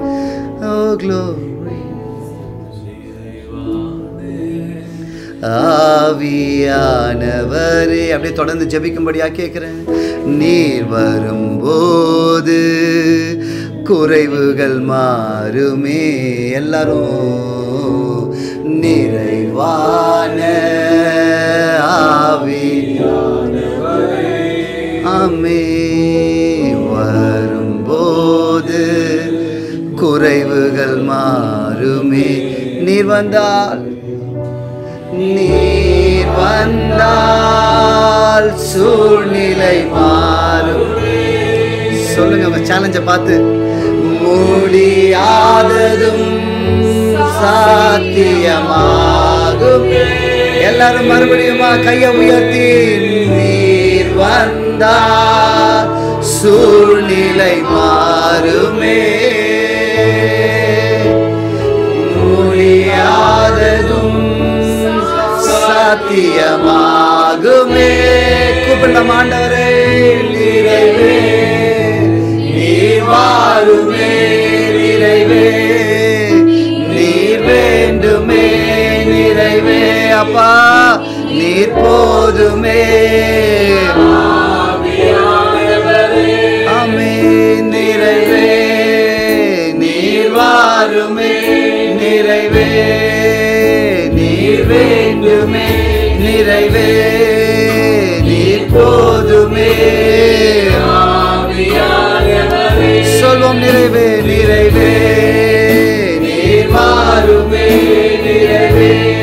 Oh, ஓ க்ளோ ஆவியானவரே. அப்படியே தொடர்ந்து ஜபிக்கும்படியாக கேட்குறேன் நீர் வரும்போது குறைவுகள் மாறுமே எல்லாரும். நிறைவான ஆவியானவரே ஆமே வரும்போது குறைவுகள் மாறுமே. நீர் வந்தால் நீர் வந்தால் சூழ்நிலை மாறும். சொல்லுங்க உங்க சேலஞ்சை பார்த்து. முடியாததும் சாத்தியமாகும். எல்லாரும் மறுபடியுமா கையை உயர்த்தி நீர் வந்தா சூழ்நிலை மாறுமே. முடியாததும் சாத்தியமாகுமே. கூப்பிட்ட மாண்டவரே நிறைவே நீர் வாருமே அப்பா நீர் போதுமே. அமே நிறைவே. நீர் வாருமே நிறைவே. நீர் வேண்டுமே நிறைவே. நீர் போதுமே. சொல்வோம் நிறைவே நிறைவே. நீர் வாருமே நிறைவே.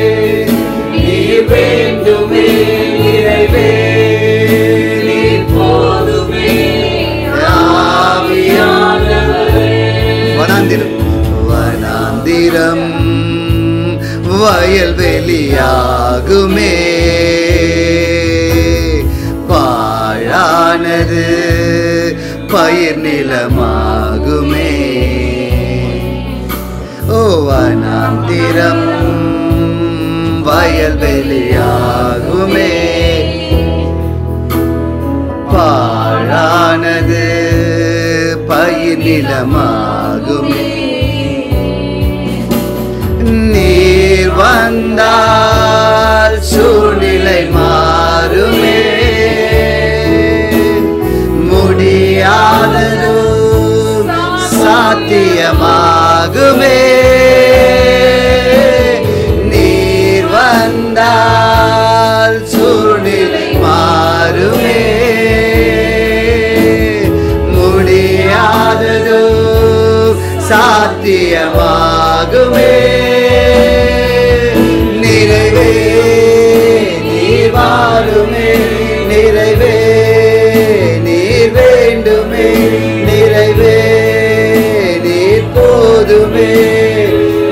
வனாந்திரம். வயல்வெளியாகுமே பாழானது. பயிர் நிலமாகுமே. ஓ வனாந்திரம். வயல்வெளியாகுமே பயிர் நீர் வந்தால் சூழ்நிலை மாறுமே. முடியாதது சாத்தியமாகுமே. சாத்தியமாகுமே. நிறைவே நீ வாழுமே. நிறைவே நீர் வேண்டுமே. நிறைவே நீர் போதுமே.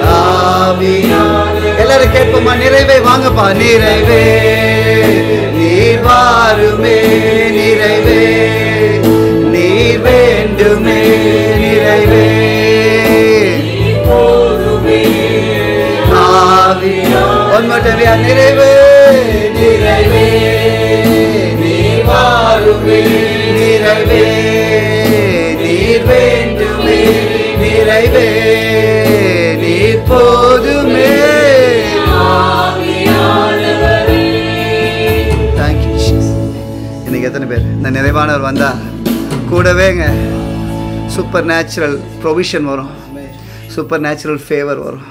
ஆவியான எல்லாரும் கேட்போமா நிறைவே வாங்கப்பா. நிறைவே நீர் வாருமே நிறைவே நீர் வேண்டுமே. நிறைவே One more time, yeah. நிறைவே நிறைவே நீர் வாருமே நிறைவே. நீர் வேண்டுமே நிறைவே. நீர் போதுமே. தேங்க்யூ இன்னைக்கு எத்தனை பேர்? இந்த நிறைவானவர் வந்தா கூடவேங்க. சூப்பர் நேச்சுரல் ப்ரொவிஷன் வரும். சூப்பர் நேச்சுரல் ஃபேவர் வரும்.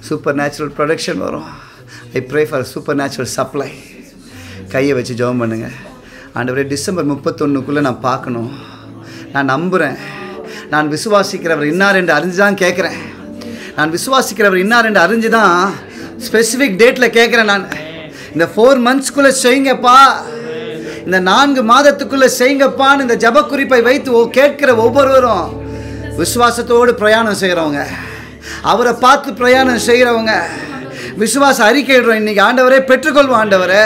சூப்பர் நேச்சுரல் ப்ரொடக்ஷன் வரும். I pray for supernatural supply கையை வச்சு ஜெபம் பண்ணுங்கள் ஆண்டவரே டிசம்பர் முப்பத்தொன்னுக்குள்ளே நான் பார்க்கணும். நான் நம்புகிறேன் நான் விசுவாசிக்கிறவர் இன்னார் என்று அறிஞ்சு தான் கேட்குறேன். நான் விசுவாசிக்கிறவர் இன்னார் என்று அறிஞ்சு தான் ஸ்பெசிஃபிக் டேட்டில் கேட்குறேன் நான். இந்த ஃபோர் மந்த்ஸ்க்குள்ளே செய்யுங்கப்பா. இந்த நான்கு மாதத்துக்குள்ளே செய்யுங்கப்பான்னு இந்த ஜப குறிப்பை வைத்து ஓ கேட்கிற ஒவ்வொருவரும் விசுவாசத்தோடு பிரயாணம் செய்கிறவங்க அவரை பார்த்து பிரயாணம் செய்கிறவங்க விசுவாச அறிக்கையிடுறோம். இன்னைக்கு ஆண்டவரே பெற்றுக்கொள்வோம் ஆண்டவரே.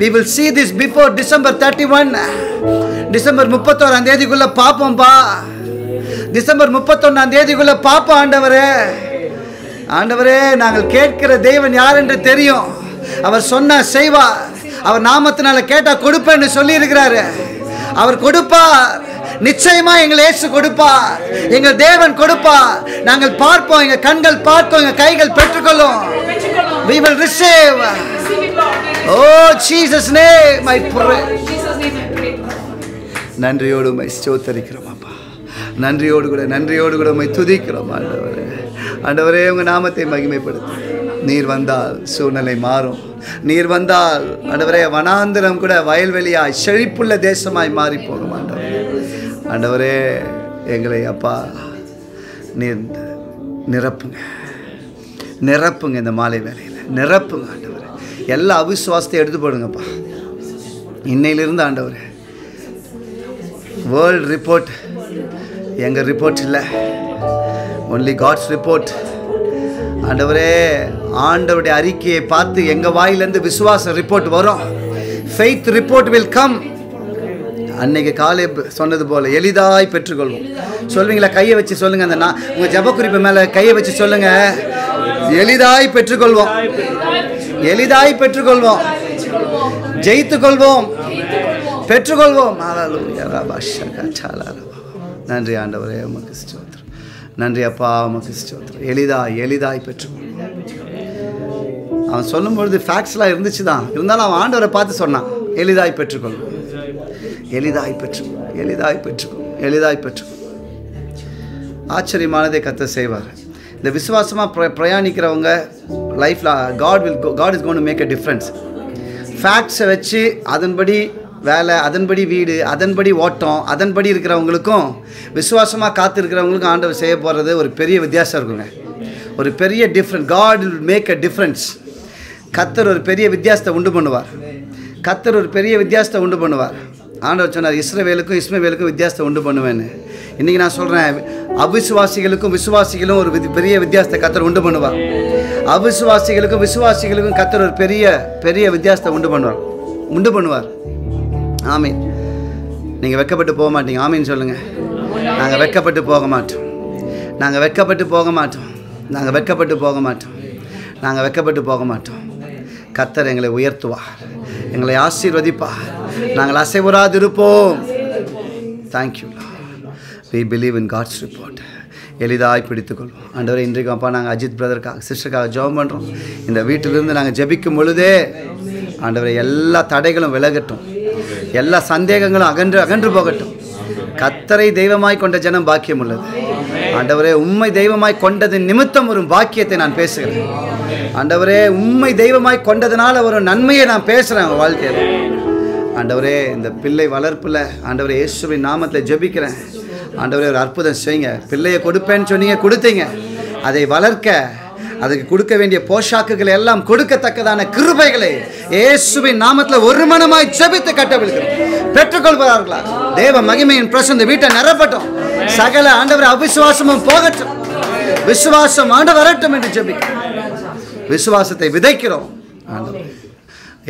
We will see this before December thirty one December முப்பத்தோராம் தேதிக்குள்ள பார்ப்போம்ப்பா டிசம்பர் முப்பத்தொன்னாம் தேதிக்குள்ள பார்ப்போம் ஆண்டவரே. ஆண்டவரே நாங்கள் கேட்கிற தேவன் யார் என்று தெரியும். அவர் சொன்ன செய்வா. அவர் நாமத்தினால கேட்டா கொடுப்பேன்னு சொல்லி இருக்கிறாரு அவர் கொடுப்பார் நிச்சயமா எங்கள் இயேசு கொடுப்பார் எங்கள் தேவன் கொடுப்பார் நாங்கள் பார்ப்போம் எங்கள் கண்கள் பார்ப்போம் எங்கள் கைகள் பெற்றுக்கொள்ளும். We will receive. Oh jesus name i pray. நன்றியோடு உமை ஸ்தோத்தரிக்கிறோம் அப்பா. நன்றியோடு கூட நன்றியோடு கூட உமை துதிக்கிறோம் ஆண்டவரே. ஆண்டவரே உங்கள் நாமத்தை மகிமைப்படுத்த. நீர் வந்தால் சூழ்நிலை மாறும். நீர் வந்தால் ஆண்டவரே வனாந்திரம் கூட வயல்வெளியாய் செழிப்புள்ள தேசமாய் மாறி போகும் ஆண்டவரே. ஆண்டவரே எங்களை அப்பா நீர் நிரப்புங்க. நிரப்புங்க இந்த மாலை வேலையில் நிரப்புங்க ஆண்டவர். எல்லா அவிசுவாசத்தையும் எடுத்து போடுங்கப்பா. இன்னையிலிருந்து ஆண்டவர். வேர்ல்ட் ரிப்போர்ட் எங்கள் ரிப்போர்ட் இல்லை. ஒன்லி காட்ஸ் ரிப்போர்ட் ஆண்டவரே ஆண்டவருடைய அறிக்கையை பார்த்து எங்கள் வாயிலேருந்து விசுவாச ரிப்போர்ட் வரும்? ஃபெய்த் ரிப்போர்ட் வில் கம் அன்னைக்கு காலை சொன்னது போல எளிதாய் பெற்றுக்கொள்வோம். சொல்வீங்களா? கையை வச்சு சொல்லுங்க அந்த நான் உங்கள் ஜப குறிப்பு மேலே கையை வச்சு சொல்லுங்க. எளிதாய் பெற்றுக்கொள்வோம். எளிதாய் பெற்றுக்கொள்வோம். ஜெயித்துக்கொள்வோம். பெற்றுக்கொள்வோம். நன்றி ஆண்டவரே உமக்கு ஸ்தோத்திரம். நன்றி அப்பா உமக்கு ஸ்தோத்திரம். எளிதாய் எளிதாய் பெற்றுக்கொள்வோம். அவன் சொல்லும்பொழுது ஃபேக்ட்ஸ்லாம் இருந்துச்சு தான் இருந்தாலும் அவன் ஆண்டவரை பார்த்து சொன்னான். எளிதாய் பெற்றுக்கொள்வோம். எளிதாய் பெற்றுக்கொள் எளிதாய் பெற்றுக்கொள் எளிதாய் பெற்றுக்கொள் ஆச்சரியமானதை கத்த செய்வார். இந்த விசுவாசமாக ப்ர பிரயாணிக்கிறவங்க லைஃப்பில் God will God is gonna make a difference ஃபேக்ட்ஸை வச்சு அதன்படி வேலை அதன்படி வீடு அதன்படி ஓட்டம் அதன்படி இருக்கிறவங்களுக்கும் விசுவாசமாக காத்திருக்கிறவங்களுக்கும் ஆண்டவர் செய்ய போகிறது ஒரு பெரிய வித்தியாசம் இருக்குங்க. ஒரு பெரிய different God will make a difference கத்தர் ஒரு பெரிய வித்தியாசத்தை உண்டு பண்ணுவார். கத்தர் ஒரு பெரிய வித்தியாசத்தை உண்டு பண்ணுவார். ஆண்டவர் சொன்னார் இஸ்ரவேலுக்கும் இஸ்மவேலுக்கும் வித்தியாசத்தை உண்டு பண்ணுவேன்னு. இன்றைக்கி நான் சொல்கிறேன் அவிசுவாசிகளுக்கும் விசுவாசிகளும் ஒரு பெரிய வித்தியாசத்தை கத்தர் உண்டு பண்ணுவார். அவிசுவாசிகளுக்கும் விசுவாசிகளுக்கும் கத்தர் ஒரு பெரிய பெரிய வித்தியாசத்தை உண்டு பண்ணுவார். உண்டு பண்ணுவார். ஆமீன். நீங்கள் வெக்கப்பட்டு போக மாட்டீங்க. ஆமீன் சொல்லுங்கள் நாங்கள் வெக்கப்பட்டு போக மாட்டோம். நாங்கள் வெக்கப்பட்டு போக மாட்டோம். நாங்கள் வெக்கப்பட்டு போக மாட்டோம். நாங்கள் வெக்கப்பட்டு போக மாட்டோம். கத்தர் எங்களை உயர்த்துவார். எங்களை ஆசீர்வதிப்பார். நாங்கள் அசைவுறாதிருப்போம். Thank you we believe in God's report எளிதாய் பிடித்துக்கொள்வோம். ஆண்டவரே இன்றைக்கு அப்பா நாங்கள் அஜித் பிரதருக்காக சிஸ்டருக்காக ஜெபம் பண்ணுறோம் இந்த வீட்டிலிருந்து நாங்கள் ஜெபிக்கும் பொழுதே ஆண்டவரை எல்லா தடைகளும் விலகட்டும். எல்லா சந்தேகங்களும் அகன்று அகன்று போகட்டும். கத்தரை தெய்வமாய் கொண்ட ஜனம் பாக்கியம் உள்ளது. ஆண்டவரே உண்மை தெய்வமாய் கொண்டதின் நிமித்தம் ஒரு பாக்கியத்தை நான் பேசுகிறேன். ஆண்டவரே உண்மை தெய்வமாய் கொண்டதுனால ஒரு நன்மையை நான் பேசுகிறேன் வாழ்க்கையில். ஆண்டவரே இந்த பிள்ளை வளர்ப்பில் ஆண்டவரே இயேசுவின் நாமத்தில் ஜெபிக்கிறேன். ஆண்டவரே ஒரு அற்புதம் செய்யுங்க. பிள்ளையை கொடுப்பேன்னு சொன்னீங்க கொடுத்தீங்க. அதை வளர்க்க அதுக்கு கொடுக்க வேண்டிய போஷாக்குகளை எல்லாம் கொடுக்கத்தக்கதான கிருபைகளை இயேசுவின் நாமத்தில் ஒரு மனமாய் ஜெபித்து கட்டவிழ்கிறோம் பெற்றுக்கொள்வார்களா தேவ மகிமையின் பிரசந்த வீட்டை நிரப்பட்டும். சகல ஆண்டவர் அவிசுவாசமும் போகட்டும். விசுவாசம் ஆண்டு வரட்டும் என்று ஜெபிக்கிறோம். விசுவாசத்தை விதைக்கிறோம்.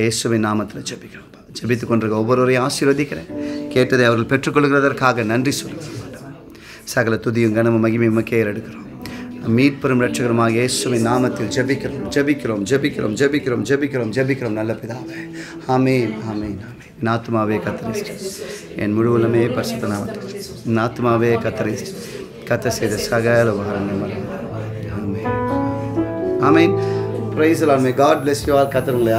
இயேசுவின் நாமத்தில் ஜெபிக்கிறோம். ஜெபித்து கொண்டிருக்க ஒவ்வொருவரையும் ஆசீர்வதிக்கிறேன். கேட்டதை அவர்கள் பெற்றுக்கொள்கிறதற்காக நன்றி சொல்கிறேன். சகல துதியும் கனமும் மகிமையும் உமக்கே எடுக்கிறோம் மீட்பெரும் ரட்சகருமாக இயேசுவின் நாமத்தில் ஜபிக்கிறோம் ஜபிக்கிறோம் ஜபிக்கிறோம் ஜபிக்கிறோம் ஜபிக்கிறோம் ஜபிக்கிறோம் நல்ல பிதாவே. ஆமேன் ஆமேன் ஆமேன். நாத்துமாவே ஆத்மாவே கத்தரிஸ்ட் என் முழுவலுமே பரிசுத்த நாமத்தில். என் ஆத்மாவே கத்தரிஸ்ட் கத்த செய்த சகல உபகாரங்கள் ஆமேன் ஆமீன். ஆமீன் praise Lord may God bless you R கத்தர் உங்களை